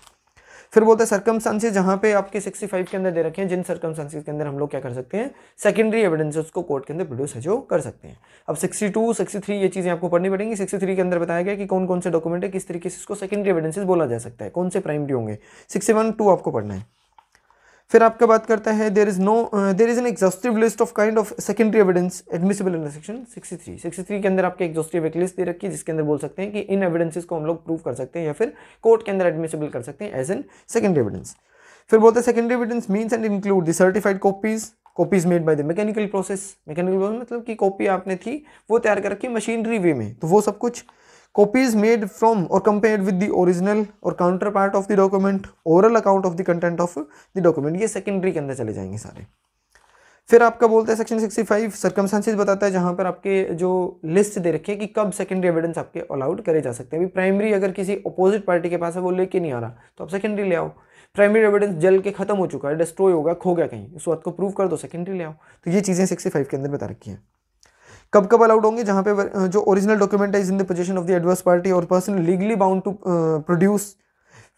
फिर बोलते हैं सर्कमस्टांसेस जहाँ पे आपके 65 के अंदर दे रखे हैं जिन सर्कमस्टांसेस के अंदर हम लोग क्या कर सकते हैं सेकेंडरी एविडेंस को कोर्ट के अंदर प्रोड्यूस है जो कर सकते हैं। अब 62, 63 ये चीज़ें आपको पढ़नी पड़ेंगी। 63 के अंदर बताया गया कि कौन कौन से डॉक्यूमेंट है किस तरीके से इसको सेकेंडरी एविडेंसेस बोला जा सकता है कौन से प्राइमरी होंगे। सिक्सटी आपको पढ़ना है। फिर आपका बात करता है there is no there is an exhaustive list of kind of secondary evidence admissible in section 63 63 के अंदर आपके एग्जॉस्टिव एक लिस्ट दे रखी है, जिसके अंदर बोल सकते हैं कि इन एविडेंसेस को हम लोग प्रूव कर सकते हैं या फिर कोर्ट के अंदर एडमिसिबल कर सकते हैं एज एन सेकेंडरी एविडेंस फिर बोलते हैं secondary evidence means and include the certified copies copies made by the mechanical process mechanical process मतलब कि कॉपी आपने थी, वो तैयार कर रखी मशीनरी वे में। तो वो सब कुछ copies made from or compared with the original or counterpart of the document, oral account of the content of the document, ये secondary के अंदर चले जाएँगे सारे। फिर आपका बोलता है सेक्शन 65 सर्कमस्टांसेस बताता है जहाँ पर आपके जो लिस्ट दे रखी है कि कब सेकेंडरी एविडेंस आपके अलाउड करे जा सकते हैं। अभी प्राइमरी अगर किसी अपोजिट पार्टी के पास है, वो लेके नहीं आ रहा तो आप सेकेंडरी ले आओ। प्राइमरी एविडेंस जल के खत्म हो चुका है डिस्ट्रॉय होगा, खो गया कहीं, उस बात को प्रूव कर दो सेकेंडरी ले आओ। तो ये चीज़ें 65 के अंदर बता रखी हैं। कब कब अलाउड होंगे, जहाँ पे जो original document is in the position of the adverse party और person legally bound to produce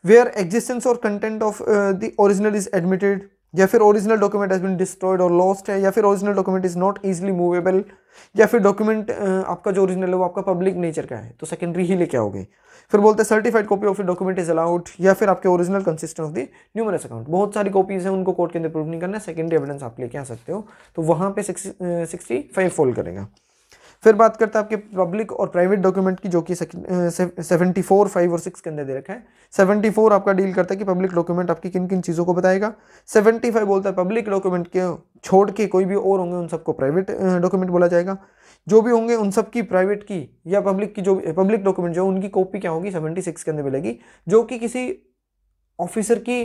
where existence और content of the original is admitted या फिर original document has been destroyed और लॉस्ट है, या फिर original document is not easily movable या फिर डॉक्यूमेंट आपका जो ओरिजिनल है, वो आपका पब्लिक नेचर का है तो सेकेंडरी ही लेके आओगे। फिर बोलते हैं certified copy of document is allowed या फिर आपके original consistent of the numerous account बहुत सारी कॉपीज हैं, उनको कोर्ट के अंदर प्रूव नहीं करना सेकेंडरी एविडेंस आप लेके आ सकते हो। तो वहाँ पे सिक्सटी फाइव फोल्ड करेगा। फिर बात करते हैं आपके पब्लिक और प्राइवेट डॉक्यूमेंट की, जो कि सेवेंटी फोर फाइव और सिक्स के अंदर दे रखा है। सेवेंटी फोर आपका डील करता है कि पब्लिक डॉक्यूमेंट आपकी किन किन चीज़ों को बताएगा। सेवेंटी फाइव बोलता है पब्लिक डॉक्यूमेंट के छोड़ के कोई भी और होंगे, उन सबको प्राइवेट डॉक्यूमेंट बोला जाएगा। जो भी होंगे उन सब की प्राइवेट की या पब्लिक की जो पब्लिक डॉक्यूमेंट जो उनकी कॉपी क्या होगी? सेवेंटी सिक्स के अंदर मिलेगी, जो कि किसी ऑफिसर की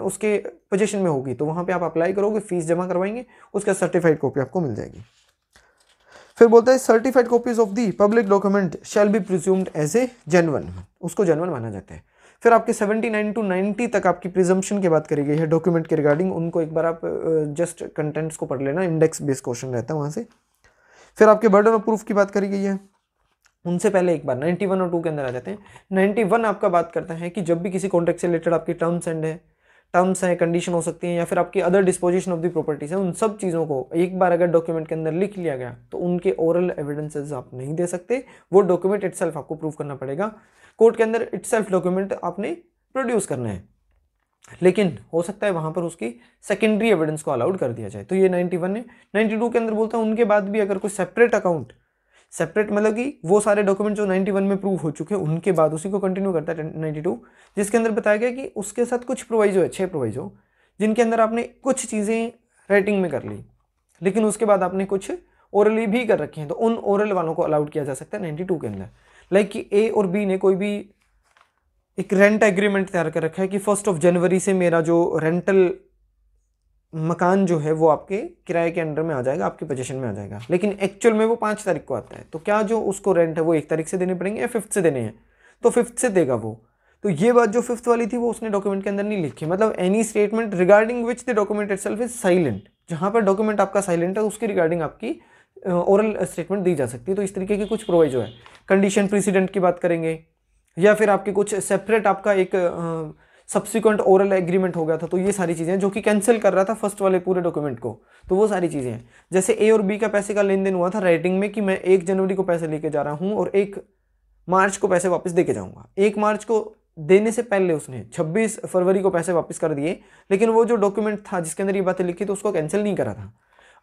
उसके पोजिशन में होगी। तो वहाँ पे आप अप्लाई करोगे फ़ीस जमा करवाएँगे, उसका सर्टिफाइड कॉपी आपको मिल जाएगी। फिर बोलता है certified copies of the public document shall be presumed as a genuine उसको जेनवन माना जाता है। फिर आपके 79 टू 90 तक आपकी प्रिजम्पशन की बात करी गई है डॉक्यूमेंट के रिगार्डिंग उनको एक बार आप जस्ट कंटेंट्स को पढ़ लेना इंडेक्स बेस्ड क्वेश्चन रहता है वहाँ से। फिर आपके बर्डन ऑफ़ प्रूफ की बात करी गई है। उनसे पहले एक बार 91 और 2 के अंदर आ जाते हैं। 91 आपका बात करता है कि जब भी किसी कॉन्ट्रैक्ट से रिलेटेड आपकी टर्म्स एंड है टर्म्स हैं कंडीशन हो सकती हैं, या फिर आपकी other disposition of the properties है, उन सब चीज़ों को एक बार अगर डॉक्यूमेंट के अंदर लिख लिया गया तो उनके ओरल एविडेंसेज आप नहीं दे सकते। वो डॉक्यूमेंट इट आपको प्रूव करना पड़ेगा। कोर्ट के अंदर इट डॉक्यूमेंट आपने प्रोड्यूस करना है। लेकिन हो सकता है वहाँ पर उसकी सेकेंडरी एविडेंस को अलाउड कर दिया जाए। तो ये 91 है। 92 के अंदर बोलता है, उनके बाद भी अगर कोई सेपरेट अकाउंट सेपरेट मतलब कि वो सारे डॉक्यूमेंट जो 91 में प्रूव हो चुके हैं, उनके बाद उसी को कंटिन्यू करता है 92 जिसके अंदर बताया गया कि उसके साथ कुछ प्रोवाइजो है छः प्रोवाइजो जिनके अंदर आपने कुछ चीज़ें राइटिंग में कर ली, लेकिन उसके बाद आपने कुछ ओरली भी कर रखी हैं तो उन ओरल वालों को अलाउड किया जा सकता है नाइन्टी के अंदर। लाइक कि ए और बी ने कोई भी एक रेंट एग्रीमेंट तैयार कर रखा है कि फ़र्स्ट ऑफ़ जनवरी से मेरा जो रेंटल मकान जो है वो आपके किराए के अंडर में आ जाएगा, आपके पोजीशन में आ जाएगा। लेकिन एक्चुअल में वो पाँच तारीख को आता है। तो क्या जो उसको रेंट है वो एक तारीख से देने पड़ेंगे या फिफ्थ से देने हैं? तो फिफ्थ से देगा वो। तो ये बात जो फिफ्थ वाली थी वो उसने डॉक्यूमेंट के अंदर नहीं लिखी। मतलब any statement regarding which the document it is silent जहाँ पर डॉक्यूमेंट आपका साइलेंट है, उसकी रिगार्डिंग आपकी ओरल स्टेटमेंट दी जा सकती है। तो इस तरीके की कुछ प्रोवाइजो है। कंडीशन प्रेसिडेंट की बात करेंगे। या फिर आपके कुछ सेपरेट आपका एक सब्सिक्वेंट ओरल एग्रीमेंट हो गया था तो ये सारी चीज़ें जो कि कैंसिल कर रहा था फ़र्स्ट वाले पूरे डॉक्यूमेंट को तो वो सारी चीज़ें हैं। जैसे ए और बी का पैसे का लेन देन हुआ था राइटिंग में कि मैं एक जनवरी को पैसे लेके जा रहा हूँ और एक मार्च को पैसे वापस दे के जाऊँगा। एक मार्च को देने से पहले उसने 26 फरवरी को पैसे वापस कर दिए, लेकिन वो जो डॉक्यूमेंट था जिसके अंदर ये बातें लिखी तो उसको कैंसिल नहीं करा था।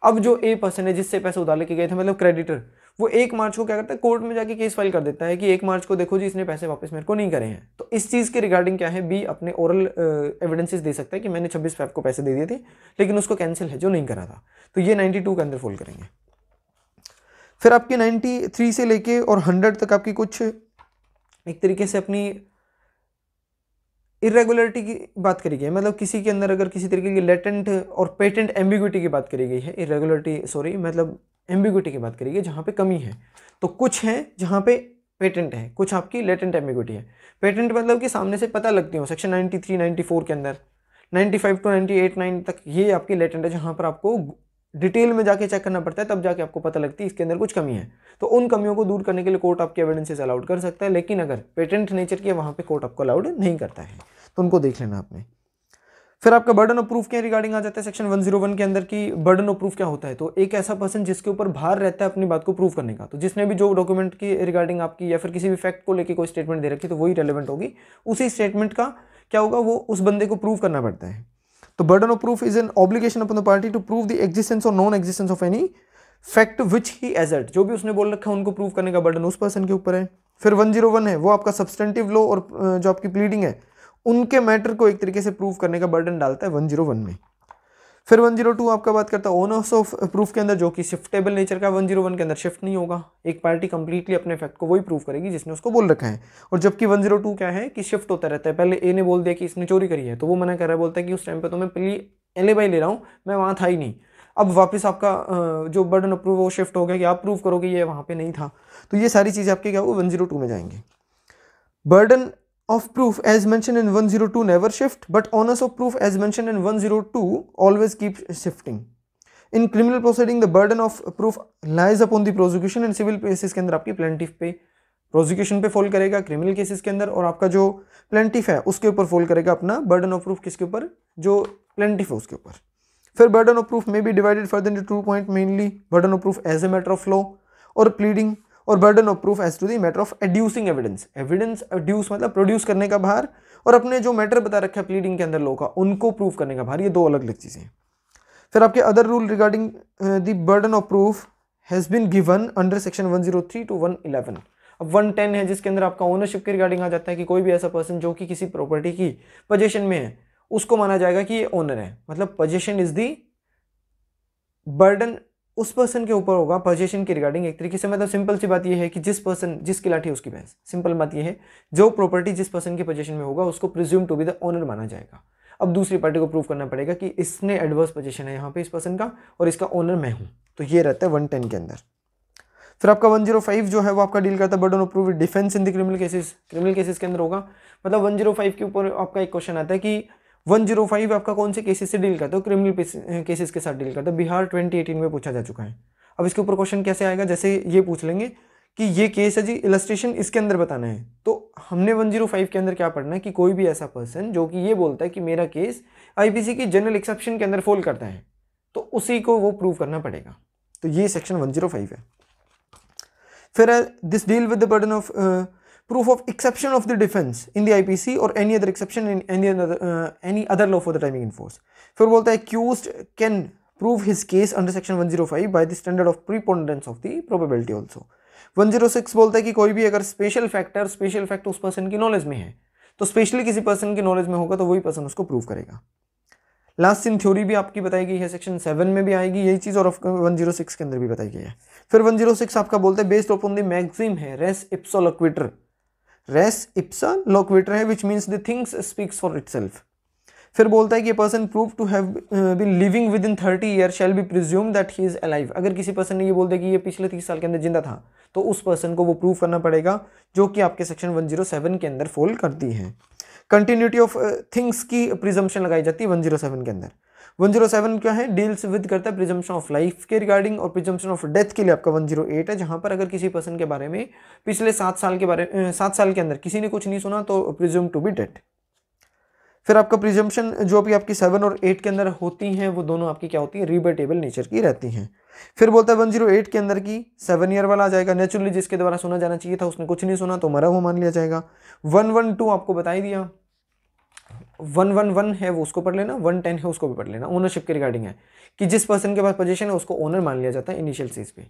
अब जो ए पर्सन है, जिससे पैसे उधार लेके गए थे मतलब क्रेडिटर वो एक मार्च को क्या करता है? कोर्ट में जाके केस फ़ाइल कर देता है कि एक मार्च को देखो जी, इसने पैसे वापस मेरे को नहीं करे हैं। तो इस चीज़ के रिगार्डिंग क्या है? बी अपने ओरल एविडेंसेस दे सकता है कि मैंने छब्बीस फेब को पैसे दे दिए थे, लेकिन उसको कैंसिल है जो नहीं करा था। तो ये नाइन्टी के अंदर फोल करेंगे। फिर आपके नाइन्टी से लेके और हंड्रेड तक आपकी कुछ एक तरीके से अपनी इरेगुलरिटी की बात करी गई है। मतलब किसी के अंदर अगर किसी तरीके की लेटेंट और पेटेंट एम्बिग्यूटी की बात करी गई है इरेगुलरिटी सॉरी मतलब एम्बिग्यूटी की बात करी गई जहाँ पे कमी है। तो कुछ है जहाँ पे पेटेंट है, कुछ आपकी लेटेंट एम्बिग्यूटी है। पेटेंट मतलब कि सामने से पता लगती हो सेक्शन 93 94 के अंदर। 95 टू 98 9 तक ये आपकी लेटेंट है जहाँ पर आपको डिटेल में जाके चेक करना पड़ता है, तब जाके आपको पता लगती है इसके अंदर कुछ कमी है। तो उन कमियों को दूर करने के लिए कोर्ट आपके एविडेंसेस अलाउड कर सकता है, लेकिन अगर पेटेंट नेचर की है, वहाँ पे कोर्ट आपको अलाउड नहीं करता है। तो उनको देख लेना आपने। फिर आपका बर्डन ऑफ़ प्रूफ के रिगार्डिंग आ जाता है सेक्शन 101 के अंदर की बर्डन ऑफ़ प्रूफ क्या होता है? तो एक ऐसा पर्सन जिसके ऊपर भार रहता है अपनी बात को प्रूव करने का। तो जिसने भी जो डॉक्यूमेंट की रिगार्डिंग आपकी या फिर किसी भी फैक्ट को लेकर कोई स्टेटमेंट दे रखी तो वही रेलिवेंट होगी। उसी स्टेटमेंट का क्या होगा? वो उस बंदे को प्रूव करना पड़ता है। तो burden of proof is an obligation upon the party to prove the existence और non existence of any fact which he assert जो भी उसने बोल रखा है, उनको प्रूव करने का बर्डन उस पर्सन के ऊपर है। फिर 101 है, वो आपका सब्सटेंटिव लॉ और जो आपकी प्लीडिंग है, उनके मैटर को एक तरीके से प्रूव करने का बर्डन डालता है 101 में। फिर 102 आपका बात करता है ओनर्स ऑफ़ प्रूफ के अंदर जो कि शिफ्टेबल नेचर का 101 के अंदर शिफ्ट नहीं होगा। एक पार्टी कंप्लीटली अपने फैक्ट को वही प्रूफ करेगी जिसने उसको बोल रखा है। और जबकि 102 क्या है कि शिफ्ट होता रहता है। पहले ए ने बोल दिया कि इसने चोरी करी है तो वो मना कर रहा है, बोलता है कि उस टाइम पर तो मैं पहले एल बाई ले रहा हूँ, मैं वहाँ था ही नहीं। अब वापस आपका जो बर्डन प्रूफ वो शिफ्ट हो गया कि आप प्रूव करोगे, ये वहाँ पर नहीं था। तो ये सारी चीज़ें आपके क्या, वो वन में जाएँगे। Burden of proof as mentioned in 102 never shift but onus of proof as mentioned in 102 always keep shifting in criminal proceeding the burden of proof lies upon the prosecution and civil cases के अंदर आपकी plaintiff पे prosecution पे fall करेगा criminal cases के अंदर और आपका जो प्लेंटिफ है उसके ऊपर फॉल करेगा अपना बर्डन ऑफ़ प्रूफ किसके ऊपर जो प्लेंटिफ है उसके ऊपर फिर बर्डन ऑफ़ प्रूफ में be divided further in two point mainly burden of proof as a matter of law और प्लीडिंग और burden of proof as to the matter of adducing evidence evidence adduce मतलब produce करने का भार और अपने जो मैटर बता रखा है प्लीडिंग के अंदर लोग का, उनको प्रूफ करने का भार, ये दो अलग अलग चीज़ें फिर आपके other rule regarding the burden of proof has been given under section 103 to 111 अब 110 है जिसके अंदर आपका ओनरशिप के रिगार्डिंग आ जाता है कि कोई भी ऐसा पर्सन जो कि किसी प्रॉपर्टी की पोजेशन में है, उसको माना जाएगा कि ये ओनर है। मतलब पोजेशन इज़ दी बर्डन उस पर्सन के ऊपर होगा पोजेशन के रिगार्डिंग एक तरीके से मतलब सिंपल सी बात यह है कि जिस पर्सन जिसकी लाठी उसकी भैंस। सिंपल बात यह है, जो प्रॉपर्टी जिस पर्सन के पोजेशन में होगा, उसको presume to be the owner माना जाएगा। अब दूसरी पार्टी को प्रूव करना पड़ेगा कि इसने एडवर्स पोजिशन है यहाँ पे इस पर्सन का और इसका ओनर मैं हूँ। तो ये रहता है वन टेन के अंदर। फिर आपका वन ज़ीरो फाइव जो है वो आपका डील करता है burden of proof defence in the criminal cases criminal cases के अंदर होगा। मतलब वन ज़ीरो फाइव के ऊपर आपका एक क्वेश्चन आता है कि 105 आपका कौन से केसेस से डील करता है? क्रिमिनल केसेस के साथ डील करता है। बिहार 2018 में पूछा जा चुका है। अब इसके ऊपर क्वेश्चन कैसे आएगा? जैसे ये पूछ लेंगे कि ये केस है जी इलस्ट्रेशन इसके अंदर बताना है। तो हमने 105 के अंदर क्या पढ़ना है कि कोई भी ऐसा पर्सन जो कि ये बोलता है कि मेरा केस आईपीसी की जनरल एक्सेप्शन के अंदर फॉल करता है तो उसी को वो प्रूव करना पड़ेगा। तो ये सेक्शन 105 है। फिर this deal with the burden of proof of exception of the defense in the IPC or any other exception in any other uh, any other law for the timing in force. फिर बोलता है accused can prove his case under section 105 by the standard of preponderance of the probability also. 106 बोलता है कि कोई भी अगर special factor special fact उस पर्सन की नॉलेज में है तो स्पेशली किसी पर्सन की नॉलेज में होगा तो वही पर्सन उसको प्रूव करेगा लास्ट इन थ्योरी भी आपकी बताई गई है सेक्शन सेवन में भी आएगी यही चीज़ और वन ज़ीरो सिक्स के अंदर भी बताई गई है फिर वन ज़ीरो सिक्स आपका बोलते हैं based of on the maxim है res ipsa loquitur res ipsa loquitur है which means the things speaks for itself फिर बोलता है कि person prove to have been living within thirty year shall be presume that he is alive अगर किसी person ने ये बोल दिया कि ये पिछले तीस साल के अंदर ज़िंदा था तो उस पर्सन को वो प्रूव करना पड़ेगा, जो कि आपके सेक्शन 107 के अंदर फॉल करती है। कंटिन्यूटी ऑफ़ थिंग्स की प्रिजम्पशन लगाई जाती है 107 के अंदर। 107 क्या है? डील्स विद करता है प्रिजम्पशन ऑफ़ लाइफ के रिगार्डिंग और प्रिजम्पशन ऑफ़ डेथ के लिए आपका 108 है। जहाँ पर अगर किसी पर्सन के बारे में पिछले सात साल के बारे सात साल के अंदर किसी ने कुछ नहीं सुना तो प्रिज्यूम टू बी डेथ फिर आपका प्रिजम्पन जो भी आपकी सेवन और एट के अंदर होती हैं, वो दोनों आपकी क्या होती है? रिबेटेबल नेचर की रहती हैं। फिर बोलता है वन ज़ीरो एट के अंदर की सेवन ईयर वाला आ जाएगा। नेचुरली जिसके द्वारा सुना जाना चाहिए था, उसने कुछ नहीं सुना तो मरा हुआ मान लिया जाएगा। वन वन टू आपको बता ही दिया। वन वन वन है वो उसको पढ़ लेना, वन टेन है उसको भी पढ़ लेना ओनरशिप के रिगार्डिंग है कि जिस पर्सन के पास पोजिशन है उसको ओनर मान लिया जाता है इनिशियल सीज पे।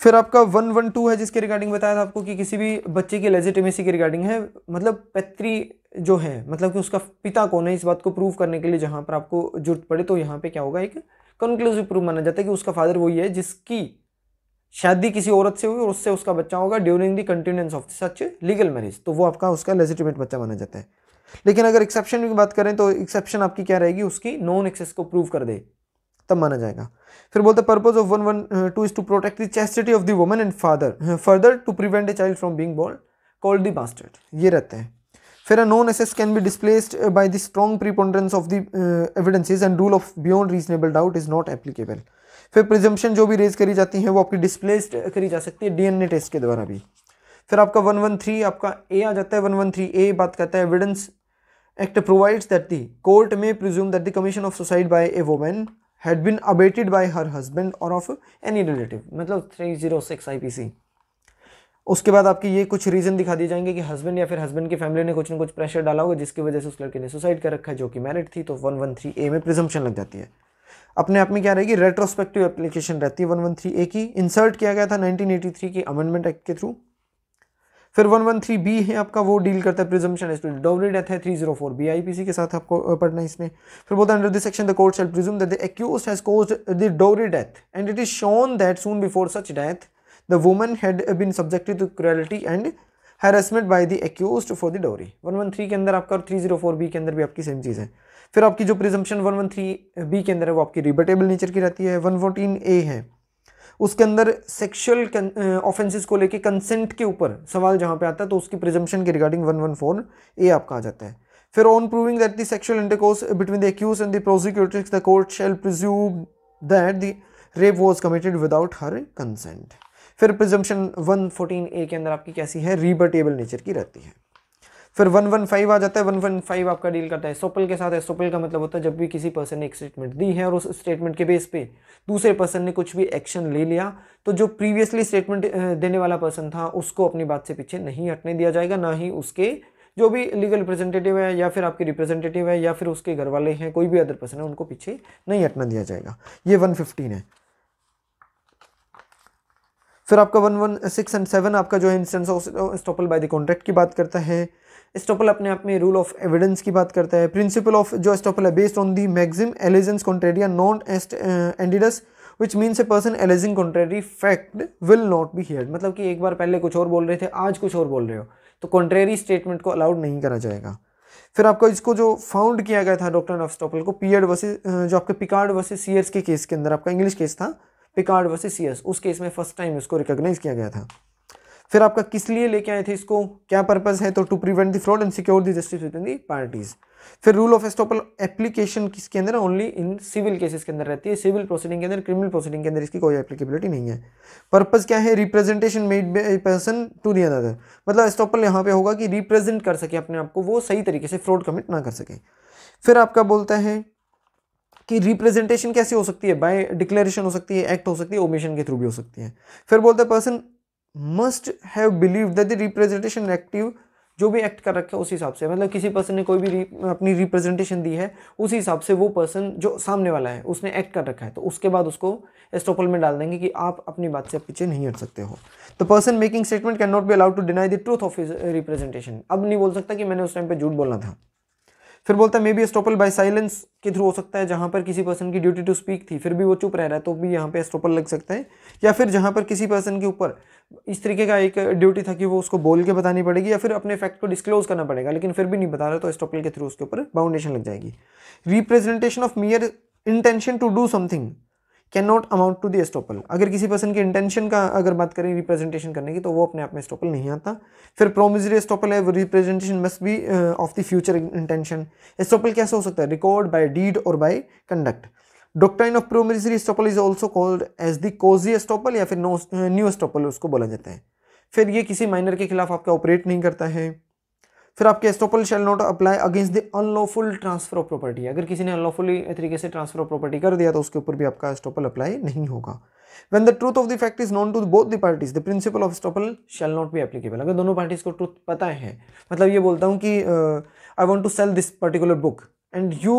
फिर आपका वन वन टू है जिसके रिगार्डिंग बताया था आपको कि किसी भी बच्चे की लेजिटिमेसी के रिगार्डिंग है मतलब पैत्री जो है मतलब कि उसका पिता कौन है इस बात को प्रूव करने के लिए जहाँ पर आपको ज़रूरत पड़े तो यहाँ पे क्या होगा, एक कंक्लूसिव प्रूफ माना जाता है कि उसका फादर वही है जिसकी शादी किसी औरत से हुई और उससे उसका बच्चा होगा during the continuance of such legal marriage तो वो आपका उसका लेजिटिमेट बच्चा माना जाता है। लेकिन अगर एक्सेप्शन की बात करें तो एक्सेप्शन आपकी क्या रहेगी? उसकी नॉन एक्सेस को प्रूव कर दे। तब माना जाएगा। फिर बोलते purpose of one one two is to protect the chastity of the woman and father further to prevent a child from being born called the bastard ये रहते हैं। फिर a non access can be displaced by the strong preponderance of the evidences and rule of beyond reasonable doubt is not applicable फिर presumption जो भी raise करी जाती है, वो आपकी डिस्प्लेस्ड करी जा सकती है डीएनए टेस्ट के द्वारा भी। फिर आपका वन वन थ्री आपका ए आ जाता है वन वन थ्री ए बात करता है evidence act provides that the court may presume that the commission of suicide by a women had been abetted by her husband और ऑफ़ एनी रिलेटिव मतलब P C उसके बाद आपकी ये कुछ रीज़न दिखा दिए जाएँगे कि हस्बैंड या फिर हस्बैंड की फैमिली ने कुछ ना कुछ प्रेशर डाला होगा, जिसकी वजह से उस लड़के ने सुसाइड कर रखा है, जो कि मैरिड थी तो वन वन थ्री ए में प्रिजम्पशन लग जाती है। अपने आप में क्या रहेगी? रेट्रोस्पेक्टिव एप्लीकेशन रहती है वन वन थ्री ए की। इंसर्ट किया गया था नाइनटीन एटी थ्री की अमेंडमेंट एक्ट के थ्रू फिर वन वन थ्री बी है आपका, वो डील करता है प्रिजम्पशन एज डोवरी डेथ है three zero four B I P C के साथ आपको पढ़ना है इसमें। फिर बोलता है under this section the court shall presume that the accused has caused the dowry death and it is shown that soon before such death the woman had been subjected to cruelty and harassment by the accused for the dowry one one three के अंदर आपका, और three zero four B के अंदर भी आपकी same चीज़ है। फिर आपकी जो presumption one one three B के अंदर है, वो आपकी रिबेटेबल नेचर की रहती है। वन फोर्टीन ए है। उसके अंदर सेक्शुअल ऑफेंसेस को लेके कंसेंट के ऊपर सवाल जहाँ पे आता है तो उसकी प्रिजम्पशन के regarding one one four A आपका आ जाता है। फिर on proving that the sexual intercourse between the accused and the prosecutors the court shall presume that the rape was committed without her consent फिर प्रिजम्पशन 114 ए के अंदर आपकी कैसी है? रिबर्टेबल नेचर की रहती है। फिर वन वन फाइव आ जाता है, वन वन फाइव आपका डील करता है। सोपल के साथ एस्टोपल का मतलब होता है जब भी किसी पर्सन ने एक स्टेटमेंट दी है और उस स्टेटमेंट के बेस पे दूसरे पर्सन ने कुछ भी एक्शन ले लिया तो जो प्रीवियसली स्टेटमेंट देने वाला पर्सन था, उसको अपनी बात से पीछे नहीं हटने दिया जाएगा, ना ही उसके जो भी लीगल रिप्रेजेंटेटिव है या फिर आपके रिप्रेजेंटेटिव है या फिर उसके घर वाले हैं, कोई भी अदर पर्सन है, उनको पीछे नहीं हटना दिया जाएगा। ये वन फिफ्टीन है। फिर आपका one one six and seven आपका जो instance of estoppel by the contract की बात करता है। स्टॉपल अपने आप में रूल ऑफ़ एविडेंस की बात करता है। प्रिंसिपल ऑफ़ जो स्टॉपल है based on the maxim allegans contraria non audiendus which means a person alleging contrary fact will not be heard मतलब कि एक बार पहले कुछ और बोल रहे थे, आज कुछ और बोल रहे हो। तो कॉन्ट्रेरी स्टेटमेंट को अलाउड नहीं करा जाएगा। फिर आपको इसको जो फाउंड किया गया था डॉक्टर ऑफ़ स्टॉपल को पीएड वर्सेस जो आपके पिकार्ड वर्सेस सीयर्स के केस के अंदर, आपका इंग्लिश केस था पिकार्ड वर्सेस सीयर्स उस केस में फ़र्स्ट टाइम इसको रिकॉग्नाइज किया गया था। फिर आपका किस लिए लेके आए थे इसको? क्या पर्पज है? तो to prevent the fraud and secure the justice within the parties फिर रूल ऑफ़ एस्टोपल एप्लीकेशन किसके अंदर ओनली इन सिविल केसेस के अंदर रहती है। सिविल प्रोसीडिंग के अंदर क्रिमिनल प्रोसीडिंग के अंदर इसकी कोई एप्लीकेबिलिटी नहीं है। पर्पज क्या है? Representation made by person to the other मतलब एस्टोपल यहाँ पे होगा कि रिप्रेजेंट कर सके अपने आप को, वो सही तरीके से फ्रॉड कमिट ना कर सके। फिर आपका बोलता है कि रिप्रेजेंटेशन कैसे हो सकती है? बाय डिक्लेरेशन हो सकती है एक्ट हो सकती है ओमिशन के थ्रू भी हो सकती है। फिर बोलते हैं person must have believe that the representation active जो भी एक्ट कर रखे है, उस हिसाब से। मतलब किसी पर्सन ने कोई भी अपनी रिप्रेजेंटेशन दी है, उस हिसाब से वो पर्सन जो सामने वाला है, उसने एक्ट कर रखा है। तो उसके बाद उसको एस्टोपल में डाल देंगे कि आप अपनी बात से पीछे नहीं हट सकते हो। तो person making statement can not be allowed to deny the truth of his representation अब नहीं बोल सकता कि मैंने उस टाइम पर झूठ बोलना था। फिर बोलता है may be estoppel by silence के थ्रू हो सकता है, जहाँ पर किसी पर्सन की ड्यूटी टू स्पीक थी। फिर भी वो चुप रह रहा है तो भी यहाँ पे स्टोपल लग सकता है। या फिर जहाँ पर किसी पर्सन के ऊपर इस तरीके का एक ड्यूटी था कि वो उसको बोल के बतानी पड़ेगी या फिर अपने फैक्ट को डिस्क्लोज करना पड़ेगा, लेकिन फिर भी नहीं बता रहा तो स्टोपल के थ्रू उसके ऊपर बाउंडेशन लग जाएगी। Representation of mere intention to do something can not amount to the estoppel अगर किसी पर्सन की इंटेंशन का अगर बात करें रिप्रेजेंटेशन करने की तो वो अपने आप में स्टोपल नहीं आता। फिर प्रोमिजरी स्टोपल है representation must be of the future intention estoppel कैसे हो सकता है? रिकॉर्ड बाय डीड और by conduct doctrine of promissory estoppel is also called as the quasi estoppel या फिर न्यू स्टोपल उसको बोला जाता है। फिर ये किसी माइनर के खिलाफ आपका ऑपरेट नहीं करता है। फिर आपके estoppel shall not apply against the unlawful transfer of property अगर किसी ने अनलॉफुली तरीके से ट्रांसफ़र ऑफ़ प्रॉपर्टी कर दिया तो उसके ऊपर भी आपका एस्टोपल अप्लाई नहीं होगा। When the truth of the fact is known to both the parties, the principle of estoppel shall not be applicable. अगर दोनों पार्टीज़ को ट्रूथ पता है मतलब ये बोलता हूँ कि I want to sell this particular book and you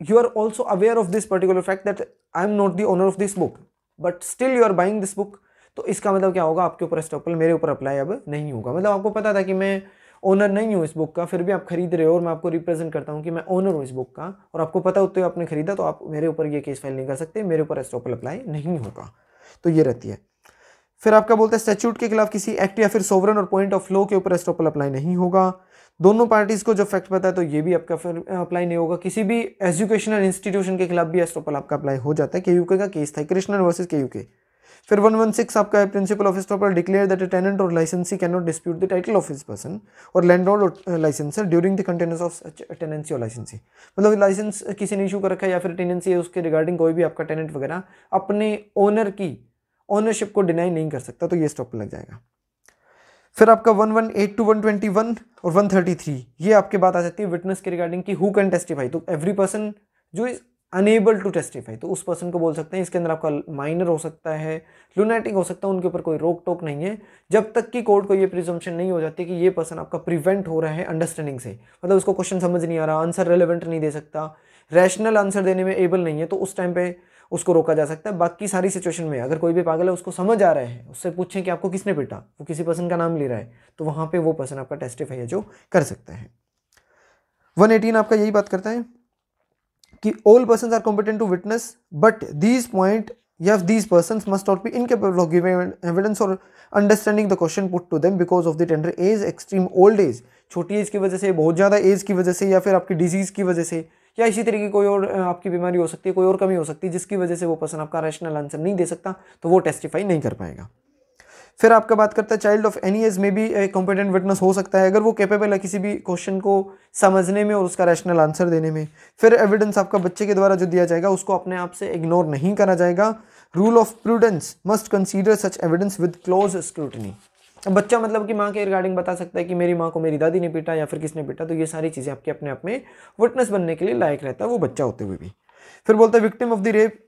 you are also aware of this particular fact that I am not the owner of this book but still you are buying this book तो इसका मतलब क्या होगा? आपके ऊपर estoppel मेरे ऊपर apply अब नहीं होगा। मतलब आपको पता था कि मैं ओनर नहीं हूँ इस बुक का, फिर भी आप खरीद रहे हो और मैं आपको रिप्रेजेंट करता हूँ कि मैं ओनर हूँ इस बुक का। और आपको पता होते हुए आपने खरीदा तो आप मेरे ऊपर ये केस फ़ाइल नहीं कर सकते, मेरे ऊपर एस्टोपल अप्लाई नहीं होगा। तो ये रहती है। फिर आपका बोलते हैं स्टैच्यूट के खिलाफ किसी एक्ट या फिर सोवरन और पॉइंट ऑफ़ लॉ के ऊपर एस्टोपल अप्लाई नहीं होगा। दोनों पार्टीज़ को जो फैक्ट पता है तो ये भी आपका फिर अप्लाई नहीं होगा। किसी भी एजुकेशनल इंस्टीट्यूशन के खिलाफ भी एस्टोपल आपका अप्लाई हो जाता है। के यूके का केस था, कृष्णन वर्सेज के यूके फिर 116 आपका principle of estoppel declare that tenant और licensee can not dispute the title of his person और लैंडलॉर्ड और licensor during the continuance of tenancy और लाइसेंसी मतलब लाइसेंस किसी ने इशू कर रखा है या फिर टेनेंसी है, उसके रिगार्डिंग कोई भी आपका टेनेंट वगैरह, अपने ओनर की ओनरशिप को डिनाई नहीं कर सकता तो ये स्टॉप लग जाएगा। फिर आपका 118 टू 121 और 133 ये आपके बात आ जाती है विटनेस के रिगार्डिंग की हु कैन टेस्टिफाई तो एवरी पर्सन जो इज़ अनेबल टू टेस्टिफाई तो उस पर्सन को बोल सकते हैं, इसके अंदर आपका माइनर हो सकता है लुनेटिक हो सकता है, उनके ऊपर कोई रोक टोक नहीं है। जब तक कि कोर्ट को ये प्रिजम्पशन नहीं हो जाती कि ये पर्सन आपका प्रिवेंट हो रहा है अंडरस्टैंडिंग से मतलब उसको क्वेश्चन समझ नहीं आ रहा आंसर रेलिवेंट नहीं दे सकता रैशनल आंसर देने में एबल नहीं है तो उस टाइम पे उसको रोका जा सकता है। बाकी सारी सिचुएशन में अगर कोई भी पागल है, उसको समझ आ रहा है, उससे पूछें कि आपको किसने पीटा, वो किसी पर्सन का नाम ले रहा है तो वहाँ पर वो पर्सन आपका टेस्टिफाई है जो कर सकता है। 118 आपका यही बात करता है। कि all person are competent to witness but these point या these person must not be incapable of evidence और understanding the question put to them because of the tender age extreme old age छोटी as की वजह से, बहुत ज़्यादा as की वजह से, या फिर आपकी डिज़ीज़ की वजह से, या इसी तरीके की कोई और आपकी बीमारी हो सकती है, कोई और कमी हो सकती है, जिसकी वजह से वो पर्सन आपका रैशनल आंसर नहीं दे सकता तो वो टेस्टिफाई नहीं कर पाएगा। फिर आपका बात करता है चाइल्ड ऑफ़ एनी एज में भी कॉम्पिटेंट विटनेस हो सकता है, अगर वो कैपेबल है किसी भी क्वेश्चन को समझने में और उसका रैशनल आंसर देने में। फिर एविडेंस आपका बच्चे के द्वारा जो दिया जाएगा, उसको अपने आप से इग्नोर नहीं करा जाएगा। Rule of prudence must consider such evidence with close scrutiny बच्चा मतलब कि माँ के रिगार्डिंग बता सकता है कि मेरी माँ को मेरी दादी ने पीटा या फिर किसने पीटा तो ये सारी चीज़ें आपके अपने आप में विटनेस बनने के लिए लायक रहता है, वो बच्चा होते हुए भी। फिर बोलता है victim of the rape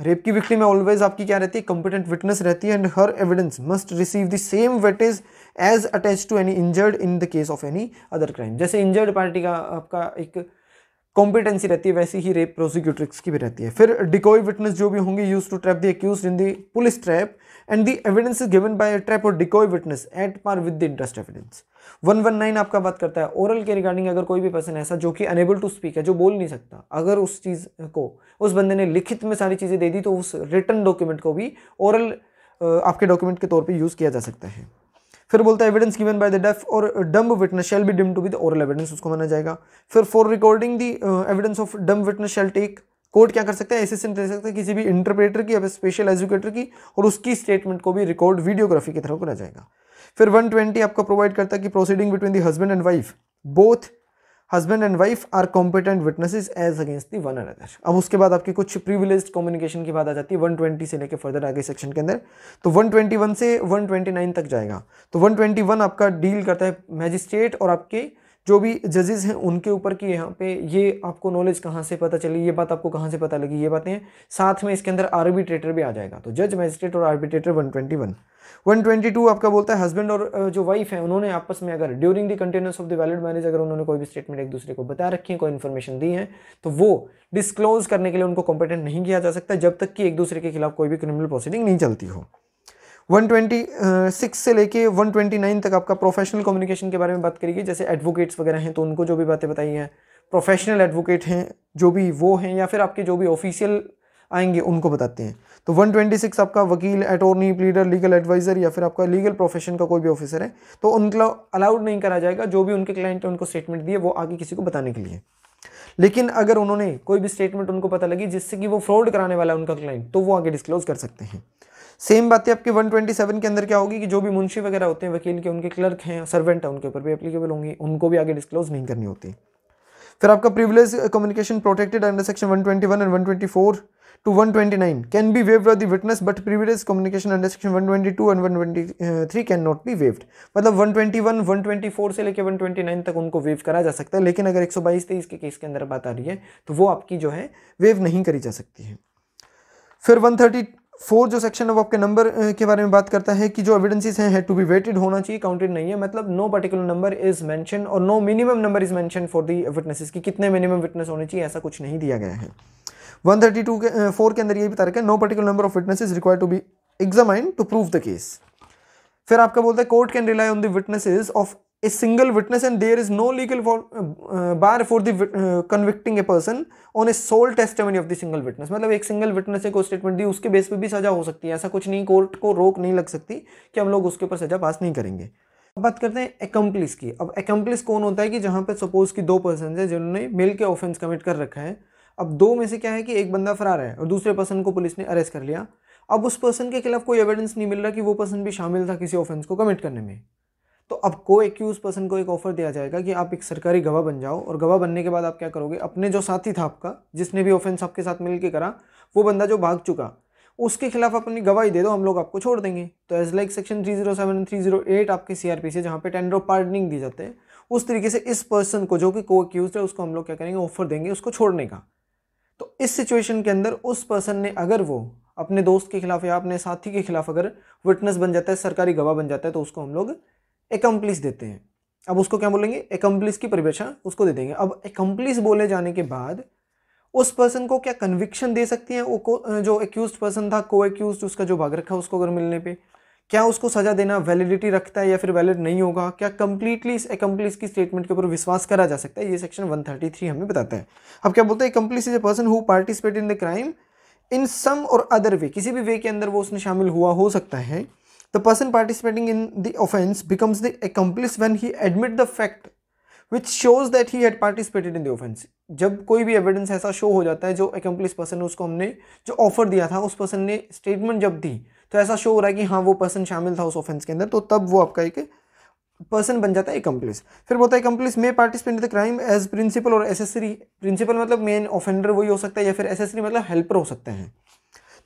rape की विक्टिम में ऑलवेज आपकी क्या रहती है? कंपिटेंट विटनेस रहती है and her evidence must receive the same weightage as attach to any injured in the case of any other crime जैसे इंजर्ड पार्टी का आपका एक कॉम्पिटेंसी रहती है, वैसी ही रेप प्रोसिक्यूटर्स की भी रहती है। फिर डिकोई विटनेस जो भी होंगे use to trap the accused in the police trap and the evidence is given by trap और decoy witness at par with the interest evidence 119 आपका बात करता है। ओरल के रिगार्डिंग अगर कोई भी पर्सन ऐसा जो कि अनेबल टू स्पीक है, जो बोल नहीं सकता, अगर उस चीज़ को, उस बंदे ने लिखित में सारी चीज़ें दे दी तो उस रिटर्न डॉक्यूमेंट को भी ओरल आपके डॉक्यूमेंट के तौर पर यूज़ किया जा सकता है। फिर बोलता है evidence given by the deaf और dumb witness shall be deemed to be the oral evidence उसको माना जाएगा। फिर for recording the evidence of dumb witness shall take court क्या कर सकता है? असिस्टेंट दे सकता है, किसी भी इंटरप्रेटर की, या स्पेशल एजुकेटर की, और उसकी स्टेटमेंट को भी रिकॉर्ड वीडियोग्राफी की तरह करा जाएगा। फिर 120 आपको प्रोवाइड करता है कि proceeding between the husband and wife both husband and wife are competent witnesses as against the one another अब उसके बाद आपकी कुछ प्रीविलेज कम्युनिकेशन की बात आ जाती है 120 से लेकर फर्दर आगे सेक्शन के अंदर। तो 121 से 129 तक जाएगा। तो 121 आपका डील करता है मैजिस्ट्रेट और आपके जो भी जजेस हैं उनके ऊपर कि यहाँ पे ये आपको नॉलेज कहाँ से पता चली, ये बात आपको कहाँ से पता लगी, ये बातें हैं साथ में इसके अंदर आर्बिट्रेटर भी आ जाएगा। तो जज मैजिस्ट्रेट और आर्बिट्रेटर 121 122 आपका बोलता है हस्बैंड और जो वाइफ है, उन्होंने आपस में अगर during the continuance of the valid marriage अगर उन्होंने कोई भी स्टेटमेंट एक दूसरे को बता रखी है, कोई इन्फॉर्मेशन दी है तो वो डिस्क्लोज करने के लिए उनको कॉम्पिटेंट नहीं किया जा सकता, जब तक कि एक दूसरे के खिलाफ कोई भी क्रिमिनल प्रोसीडिंग नहीं चलती हो। 126 से लेके 129 तक आपका प्रोफेशनल कम्युनिकेशन के बारे में बात करेगी। जैसे एडवोकेट्स वगैरह हैं तो उनको जो भी बातें बताई हैं प्रोफेशनल एडवोकेट हैं, जो भी वो हैं, या फिर आपके जो भी ऑफिशियल आएँगे, उनको बताते हैं। तो 126 आपका वकील अटॉर्नी प्लीडर लीगल एडवाइज़र या फिर आपका लीगल प्रोफेशन का कोई भी ऑफिसर है तो उनको अलाउड नहीं करा जाएगा। जो भी उनके क्लाइंट हैं, उनको स्टेटमेंट दिए वो आगे किसी को बताने के लिए। लेकिन अगर उन्होंने कोई भी स्टेटमेंट उनको पता लगी, जिससे कि वो फ्रॉड कराने वाला है उनका क्लाइंट तो वो आगे डिस्क्लोज कर सकते हैं। सेम बातें आपके 127 के अंदर क्या होगी कि जो भी मुंशी वगैरह होते हैं, वकील के, उनके क्लर्क हैं, सर्वेंट हैं, उनके ऊपर भी एप्लीकेबल होंगी, उनको भी आगे डिस्क्लोज नहीं करनी होती। फिर आपका privilege communication protected under section 121 and 124 to 129 can be waived by the witness, but privilege, communication under section 122 and 123 can not be waived मतलब 121 124 से लेकर 129 तक उनको वेव करा जा सकता है, लेकिन अगर 122 तेईस के केस के अंदर बात आ रही है तो वो आपकी जो है वेव नहीं करी जा सकती है। फिर 134 जो सेक्शन है वो आपके नंबर के बारे में बात करता है कि जो एविडेंसेस हैं टू बी वेटेड होना चाहिए काउंटेड नहीं है। मतलब no particular number is mention और no minimum number is mention for the witnesses कि कितने मिनिमम विटनेस होने चाहिए, ऐसा कुछ नहीं दिया गया है। 132 के फोर के अंदर ये भी रखा है no particular number of witnesses required to be examine to prove the case फिर आपका बोलता है court can rely on the witnesses of a single witness and there is no legal for bar for the convicting a person on a sole testimony of the single witness मतलब एक single witness को statement दी, उसके base पे भी सजा हो सकती है। ऐसा कुछ नहीं कोर्ट को रोक नहीं लग सकती कि हम लोग उसके ऊपर सजा पास नहीं करेंगे। अब बात करते हैं एकम्प्लिस की। अब एकम्प्लिस कौन होता है कि जहाँ पर सपोज़ की दो पर्सन है जिन्होंने मिल के ऑफेंस कमिट कर रखा है। अब दो में से क्या है कि एक बंदा फरार है और दूसरे पर्सन को पुलिस ने अरेस्ट कर लिया। अब उस पर्सन के खिलाफ कोई एविडेंस नहीं मिल रहा कि वो पर्सन भी शामिल था किसी ऑफेंस को कमिट करने में। तो अब को एक्यूज पर्सन को एक ऑफ़र दिया जाएगा कि आप एक सरकारी गवाह बन जाओ और गवाह बनने के बाद आप क्या करोगे? अपने जो साथी था आपका, जिसने भी ऑफेंस आपके साथ मिलकर करा, वो बंदा जो भाग चुका, उसके खिलाफ अपनी गवाही दे दो, हम लोग आपको छोड़ देंगे। तो as like section three zero seven three zero eight आपके सी आर पी से जहाँ पे टेंडर ऑफ़ पार्डनिंग दी जाते हैं, उस तरीके से इस पर्सन को जो कि को एक्यूज है, उसको हम लोग क्या करेंगे? ऑफ़र देंगे उसको छोड़ने का। तो इस सिचुएशन के अंदर उस पर्सन ने अगर वो अपने दोस्त के खिलाफ या अपने साथी के खिलाफ अगर विटनेस बन जाता है, सरकारी गवाह बन जाता है तो उसको हम लोग एकम्प्लिस देते हैं। अब उसको क्या बोलेंगे? एकम्प्लिस की परिभाषा उसको दे देंगे। अब एकम्प्लिस बोले जाने के बाद उस पर्सन को क्या कन्विक्शन दे सकती है? वो जो एक्यूज पर्सन था को एक्यूज उसका जो भाग रखा उसको अगर मिलने पे, क्या उसको सजा देना वैलिडिटी रखता है या फिर वैलिड नहीं होगा? क्या कंप्लीटली इस एकम्प्लिस की स्टेटमेंट के ऊपर विश्वास करा जा सकता है? ये सेक्शन 133 हमें बताता है। अब क्या बोलते हैं? Accomplice is a person who participate in the crime in some और अदर वे किसी भी वे के अंदर वो उसने शामिल हुआ, हो सकता है। The person participating in the offence becomes the accomplice when he admit the fact which shows that he had participated in the offence जब कोई भी एविडेंस ऐसा शो हो जाता है, जो एकम्प्लिस पर्सन उसको हमने जो ऑफ़र दिया था, उस पर्सन ने स्टेटमेंट जब दी तो ऐसा शो हो रहा है कि हाँ वो पर्सन शामिल था उस ऑफेंस के अंदर तो तब वो आपका एक पर्सन बन जाता है एकम्प्लिस फिर बोलता है accomplice may participate in the crime as principal और एसेसरी प्रिंसिपल मतलब मेन ऑफेंडर वही हो सकता है, या फिर एसेसरी मतलब हेल्पर हो सकते हैं.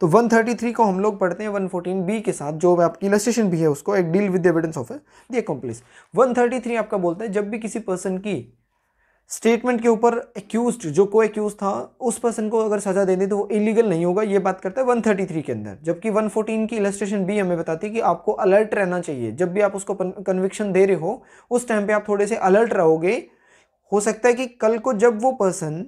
तो 133 को हम लोग पढ़ते हैं 114 बी के साथ, जो आपकी इलस्ट्रेशन भी है उसको, एक deal with evidence of the accomplice 133 आपका बोलता है, जब भी किसी पर्सन की स्टेटमेंट के ऊपर एक्यूज जो को एक्यूज था, उस पर्सन को अगर सजा दे दी तो वो इलीगल नहीं होगा, ये बात करता है 133 के अंदर। जबकि 114 की इलस्ट्रेशन बी हमें बताती है कि आपको अलर्ट रहना चाहिए। जब भी आप उसको कन्विक्शन दे रहे हो, उस टाइम पे आप थोड़े से अलर्ट रहोगे, हो सकता है कि कल को जब वो पर्सन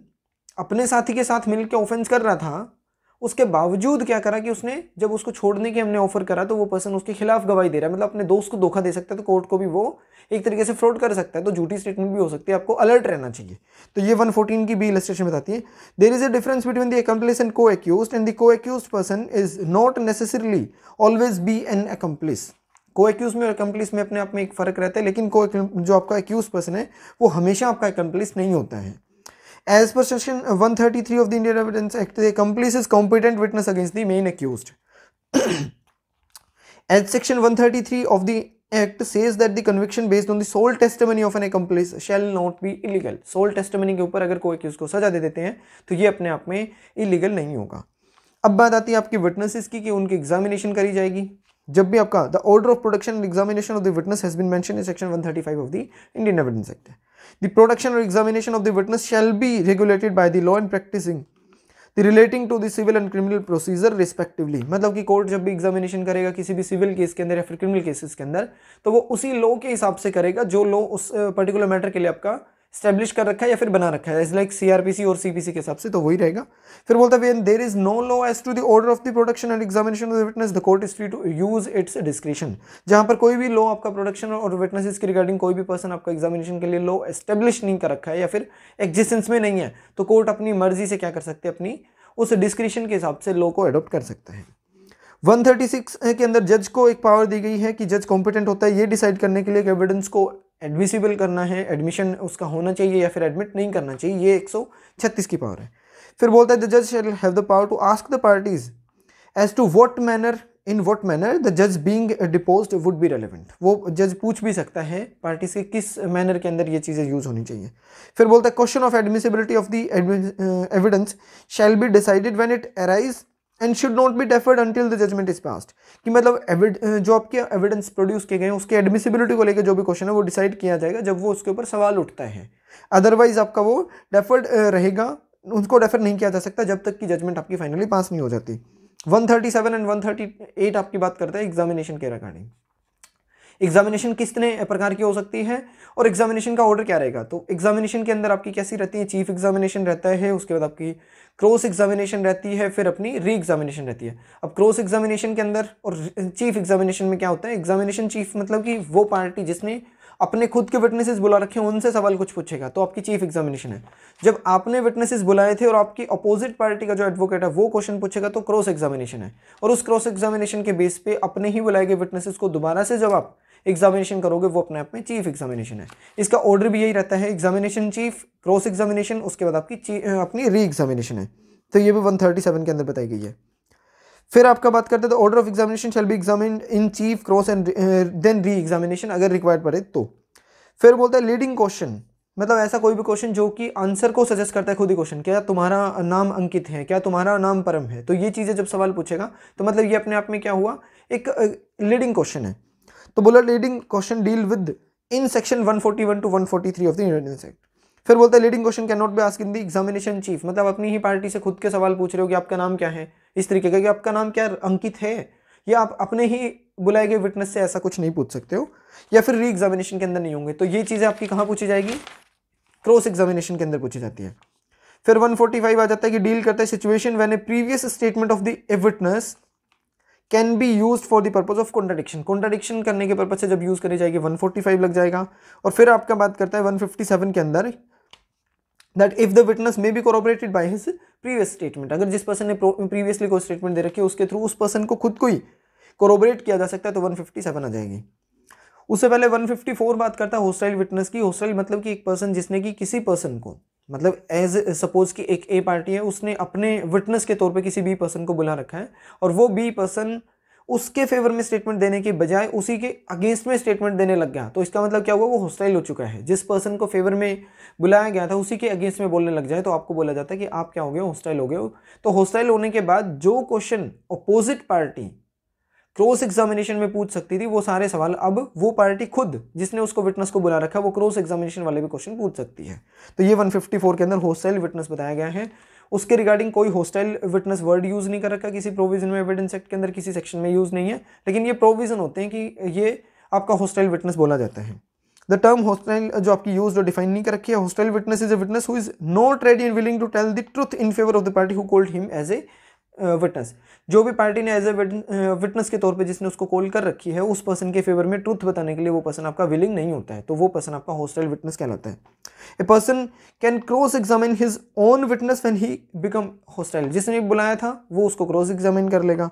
अपने साथी के साथ मिलकर ऑफेंस कर रहा था उसके बावजूद क्या करा कि उसने, जब उसको छोड़ने की हमने ऑफ़र करा तो वो पर्सन उसके खिलाफ गवाही दे रहा है। मतलब अपने दोस्त को धोखा दे सकता है तो कोर्ट को भी वो एक तरीके से फ्रॉड कर सकता है तो झूठी स्टेटमेंट भी हो सकती है, आपको अलर्ट रहना चाहिए। तो ये 114 की भी इलस्ट्रेशन बताती है। There is a difference between the accomplice and co accused and the co accused person is not necessarily always be an accomplice co accused में और एकम्प्लिस में अपने आप में एक फ़र्क रहता है, लेकिन को जो आपका एक्यूज पर्सन है, वो हमेशा आपका एकम्प्लिस नहीं होता है। As per section one thirty three of the Indian Evidence Act the accomplice is competent witness against the main accused as section one thirty three of the act says that the conviction based on the sole testimony of an accomplice shall not be illegal sole testimony के ऊपर अगर कोई accused को सजा दे देते हैं तो ये अपने आप में इलीगल नहीं होगा। अब बात आती है आपकी विटनेसिस की कि उनकी एग्जामिनेशन करी जाएगी। जब भी आपका the order of production and examination of the witness has been mention in section 135 of the Indian Evidence Act है The production or examination of the witness shall be regulated by the law and practicing the relating to the civil and criminal procedure respectively मतलब कि court जब भी examination करेगा किसी भी civil case के अंदर या फिर क्रिमिनल केसेस के अंदर तो वो उसी लॉ के हिसाब से करेगा जो लॉ उस पर्टिकुलर मैटर के लिए आपका स्टेब्लिश कर रखा है या फिर बना रखा है? लाइक सीआरपीसी और सीपीसी के हिसाब से तो वही रहेगा। फिर बोलता है there is no law as to the order of the production and examination of witness the court is free to use its description जहाँ पर कोई भी लॉ आपका प्रोडक्शन और विटनेसेस के रिगार्डिंग कोई भी पर्सन आपका एग्जामिनेशन के लिए लॉ एस्टेब्लिश नहीं कर रखा है या फिर एग्जिस्टेंस में नहीं है तो कोर्ट अपनी मर्ज़ी से क्या कर सकते हैं? अपनी उस डिस्क्रिप्शन के हिसाब से लॉ को अडोप्ट कर सकता है। 136 के अंदर जज को एक पावर दी गई है कि जज कॉम्पिटेंट होता है। ये डिसाइड करने के लिए कि एविडेंस को एडमिसिबल करना है एडमिशन उसका होना चाहिए या फिर एडमिट नहीं करना चाहिए, ये 136 की पावर है। फिर बोलता है द जज shall have the power to ask the parties as to what manner in what manner the जज being depots would be relevant वो जज पूछ भी सकता है पार्टी से किस मैनर के अंदर ये चीज़ें यूज़ होनी चाहिए। फिर बोलता है question of admissibility of the evidence shall be decided when it arise and should not be deferred until the judgment is passed कि मतलब जो आपके एविडेंस प्रोड्यूस किए गए हैं, उसके एडमिसिबिलिटी को लेकर जो भी क्वेश्चन है, वो डिसाइड किया जाएगा जब वो उसके ऊपर सवाल उठता है। अदरवाइज़ आपका वो डेफर्ड रहेगा उसको डेफर नहीं किया जा सकता जब तक कि जजमेंट आपकी फाइनली पास नहीं हो जाती। 137 एंड 138 आपकी बात करते हैं एग्जामिनेशन के रिगार्डिंग एग्जामिनेशन कितने प्रकार की हो सकती है और एग्जामिनेशन का ऑर्डर क्या रहेगा? तो एग्जामिनेशन के अंदर आपकी कैसी रहती है? चीफ एग्जामिनेशन रहता है, उसके बाद आपकी क्रॉस एग्जामिनेशन रहती है, फिर अपनी री एग्जामिनेशन रहती है। अब क्रॉस एग्जामिनेशन के अंदर और चीफ एग्जामिनेशन में क्या होता है? एग्जामिनेशन चीफ मतलब कि वो पार्टी जिसने अपने खुद के विटनेसेस बुला रखे हैं, उनसे सवाल कुछ पूछेगा तो आपकी चीफ एग्जामिनेशन है। जब आपने विटनेसेस बुलाए थे और आपकी अपोजिट पार्टी का जो एडवोकेट है, वो क्वेश्चन पूछेगा तो क्रॉस एग्जामिनेशन है। और उस क्रॉस एग्जामिनेशन के बेस पे अपने ही बुलाए गए विटनेसेस को दोबारा से जब आप एग्जामिनेशन करोगे, वो अपने आप में चीफ एग्जामिनेशन है। इसका ऑर्डर भी यही रहता है एग्जामिनेशन चीफ क्रॉस एग्जामिनेशन उसके बाद आपकी अपनी री एग्जामिनेशन है। तो ये भी वन थर्टी सेवन के अंदर बताई गई है। फिर आपका बात करते हैं तो order of examination shall be examine in chief cross and then re examination अगर रिक्वायर्ड पड़े तो। फिर बोलता है लीडिंग क्वेश्चन मतलब ऐसा कोई भी क्वेश्चन जो कि आंसर को सजेस्ट करता है खुद ही क्वेश्चन क्या तुम्हारा नाम अंकित है, क्या तुम्हारा नाम परम है? तो ये चीज़ें जब सवाल पूछेगा तो मतलब ये अपने आप में क्या हुआ, एक लीडिंग क्वेश्चन है। तो बोला leading question deal with in section 141 to 143 of the Indian Act फिर बोलते हैं leading question can not be ask in the examination chief मतलब अपनी ही पार्टी से खुद के सवाल पूछ रहे हो कि आपका नाम क्या है? इस तरीके का कि आपका नाम क्या अंकित है? या आप अपने ही बुलाए गए विटनेस से ऐसा कुछ नहीं पूछ सकते हो? या फिर री एग्जामिनेशन के अंदर नहीं होंगे। तो ये चीज़ें आपकी कहाँ पूछी जाएगी? क्रॉस एग्जामिनेशन के अंदर पूछी जाती है। फिर 145 आ जाता है कि डील करता है situation when a previous statement of the a witness can be use for the purpose of contradiction contradiction करने के पर्पज से जब यूज़ करी जाएगी 145 लग जाएगा। और फिर आपका बात करता है 157 के अंदर that if the witness may be corroborated by his previous statement अगर जिस पर्सन ने प्रीवियसली कोई स्टेटमेंट दे रखी है, उसके थ्रू उस पर्सन को खुद को ही कोरोबरेट किया जा सकता है तो 157 आ जाएगी। उससे पहले 154 बात करता है होस्टाइल विटनेस की। होस्टाइल मतलब कि एक पर्सन जिसने कि किसी पर्सन को मतलब एज सपोज़ कि एक ए पार्टी है, उसने अपने विटनेस के तौर पे किसी बी पर्सन को बुला रखा है और वो बी पर्सन उसके फेवर में स्टेटमेंट देने के बजाय उसी के अगेंस्ट में स्टेटमेंट देने लग गया। तो इसका मतलब क्या हुआ? वो हॉस्टाइल हो चुका है। जिस पर्सन को फेवर में बुलाया गया था, उसी के अगेंस्ट में बोलने लग जाए तो आपको बोला जाता है कि आप क्या हो गए हॉस्टाइल हो गए हो। तो हॉस्टाइल होने के बाद जो question opposite party cross examination में पूछ सकती थी, वो सारे सवाल, अब वो पार्टी खुद, जिसने उसको विटनेस को बुला रखा, वो क्रॉस एग्जामिनेशन वाले भी क्वेश्चन पूछ सकती है। तो ये 154 के अंदर होस्टाइल विटनेस बताया गया है। उसके रिगार्डिंग कोई होस्टाइल विटनेस वर्ड यूज़ नहीं कर रखा, किसी प्रोविज़न में एविडेंस एक्ट के अंदर किसी सेक्शन में यूज़ नहीं है। लेकिन ये प्रोविज़न होते हैं कि ये आपका हॉस्टाइल विटनेस बोला जाता है। द टर्म होस्टाइल जो आपकी यूज़ जो डिफाइन नहीं कर रखी है hostile witness is a witness who is not ready and willing to tell the truth in favour of the party who called him as a witness जो भी party ने एज ए विटनेस के तौर पे जिसने उसको कॉल कर रखी है, उस पर्सन के फेवर में ट्रूथ बताने के लिए वो पर्सन आपका विलिंग नहीं होता है तो वो पर्सन आपका हॉस्टाइल विटनेस कहलाता है। A person can cross examine his own witness when he become hostile जिसने बुलाया था, वो उसको क्रॉस एग्जामिन कर लेगा।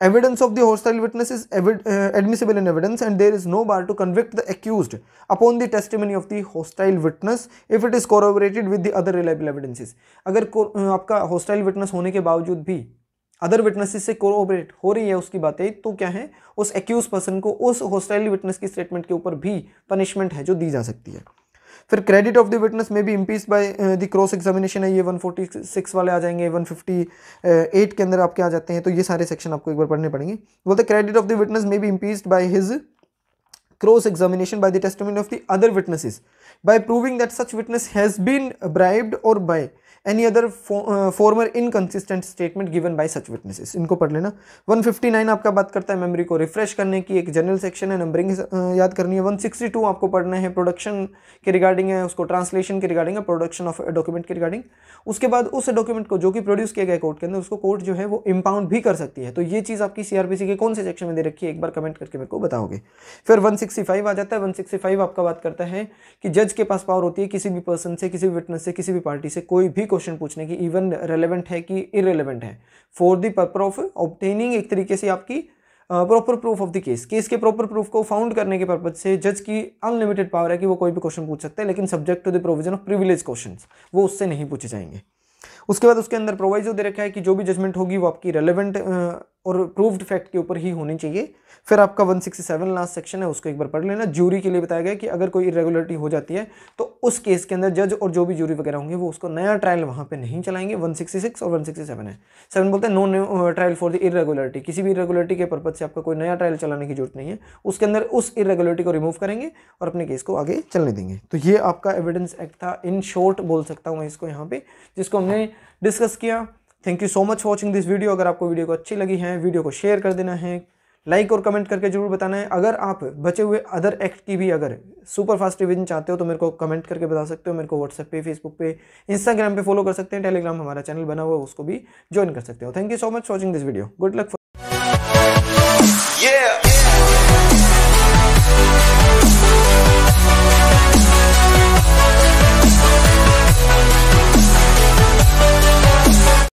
Evidence of the hostile witness is admissible in evidence and there is no bar to convict the accused upon the testimony of the hostile witness if it is corroborated with the other reliable evidences अगर आपका hostile witness होने के बावजूद भी other witnesses से corroborate हो रही है उसकी बातें तो क्या है? उस एक्यूज पर्सन को उस हॉस्टाइल विटनेस की स्टेटमेंट के ऊपर भी पनिशमेंट है जो दी जा सकती है। फिर क्रेडिट ऑफ़ द विटनेस में भी impeach by the cross examination है, ये 146 वाले आ जाएँगे 158 के अंदर आपके आ जाते हैं तो ये सारे सेक्शन आपको एक बार पढ़ने पड़ेंगे। बोलते क्रेडिट ऑफ़ द विटनेस में भी impeach by his cross examination by the testament of the other witnesses bye proving that such witness has been bribed or by any other former inconsistent statement given by such witnesses इनको पढ़ लेना। 159 आपका बात करता है memory को refresh करने की। एक जनरल सेक्शन है नंबरिंग याद करनी है। 162 आपको पढ़ना है प्रोडक्शन के रिगार्डिंग है, उसको ट्रांसलेशन के रिगार्डिंग है प्रोडक्शन ऑफ़ डॉक्यूमेंट के रिगार्डिंग उसके बाद उस डॉक्यूमेंट को जो कि प्रोड्यूस किया गया कोर्ट के अंदर, उसको कोर्ट जो है वो इम्पाउंड भी कर सकती है। तो ये चीज़ आपकी सीआरपीसी के कौन से सेक्शन में दे रखी है? एक बार कमेंट करके मेरे को बताओगे। फिर 165 आ जाता है। 165 आपका बात करता है कि जज के पास पावर होती है किसी भी पर्सन से, किसी भी विटनेस से, किसी भी पार्टी से, कोई भी क्वेश्चन पूछने की इवन रेलेवेंट है कि इरेलीवेंट है। For the purpose of obtaining एक तरीके से आपकी proper proof of the case case के प्रॉपर प्रूफ को फाउंड करने के पर्पज से जज की अनलिमिटेड पावर है कि वो कोई भी क्वेश्चन पूछ सकते हैं, लेकिन subject to the provision of privilege question वो उससे नहीं पूछे जाएँगे। उसके बाद उसके अंदर प्रोवाइजो दे रखा है कि जो भी जजमेंट होगी वो आपकी रेलेवेंट और प्रूव्ड फैक्ट के ऊपर ही होनी चाहिए। फिर आपका 167 लास्ट सेक्शन है, उसको एक बार पढ़ लेना। ज्यूरी के लिए बताया गया कि अगर कोई इरेगुलरिटी हो जाती है तो उस केस के अंदर जज और जो भी ज्यूरी वगैरह होंगे, वो उसको नया ट्रायल वहाँ पे नहीं चलाएँगे। 166 और 167 है। सेवन बोलते हैं no trial for the irregularity किसी भी इरेगुलरिटी के पर्पज से आपका कोई नया ट्रायल चलाने की ज़रूरत नहीं है। उसके अंदर उस इरेगुलरिटी को रिमूव करेंगे और अपने केस को आगे चलने देंगे। तो ये आपका एविडेंस एक्ट था। इन शॉर्ट बोल सकता हूँ मैं इसको यहाँ पर जिसको हमने डिस्कस किया। Thank you so much watching this video अगर आपको वीडियो को अच्छी लगी है वीडियो को शेयर कर देना है लाइक और कमेंट करके ज़रूर बताना है। अगर आप बचे हुए अदर एक्ट की भी अगर सुपर फास्ट रिविजन चाहते हो तो मेरे को कमेंट करके बता सकते हो। मेरे को व्हाट्सएप पे फेसबुक पे इंस्टाग्राम पे फॉलो कर सकते हैं। टेलीग्राम हमारा चैनल बना हुआ है, उसको भी ज्वाइन कर सकते हो। Thank you so much watching this video good luck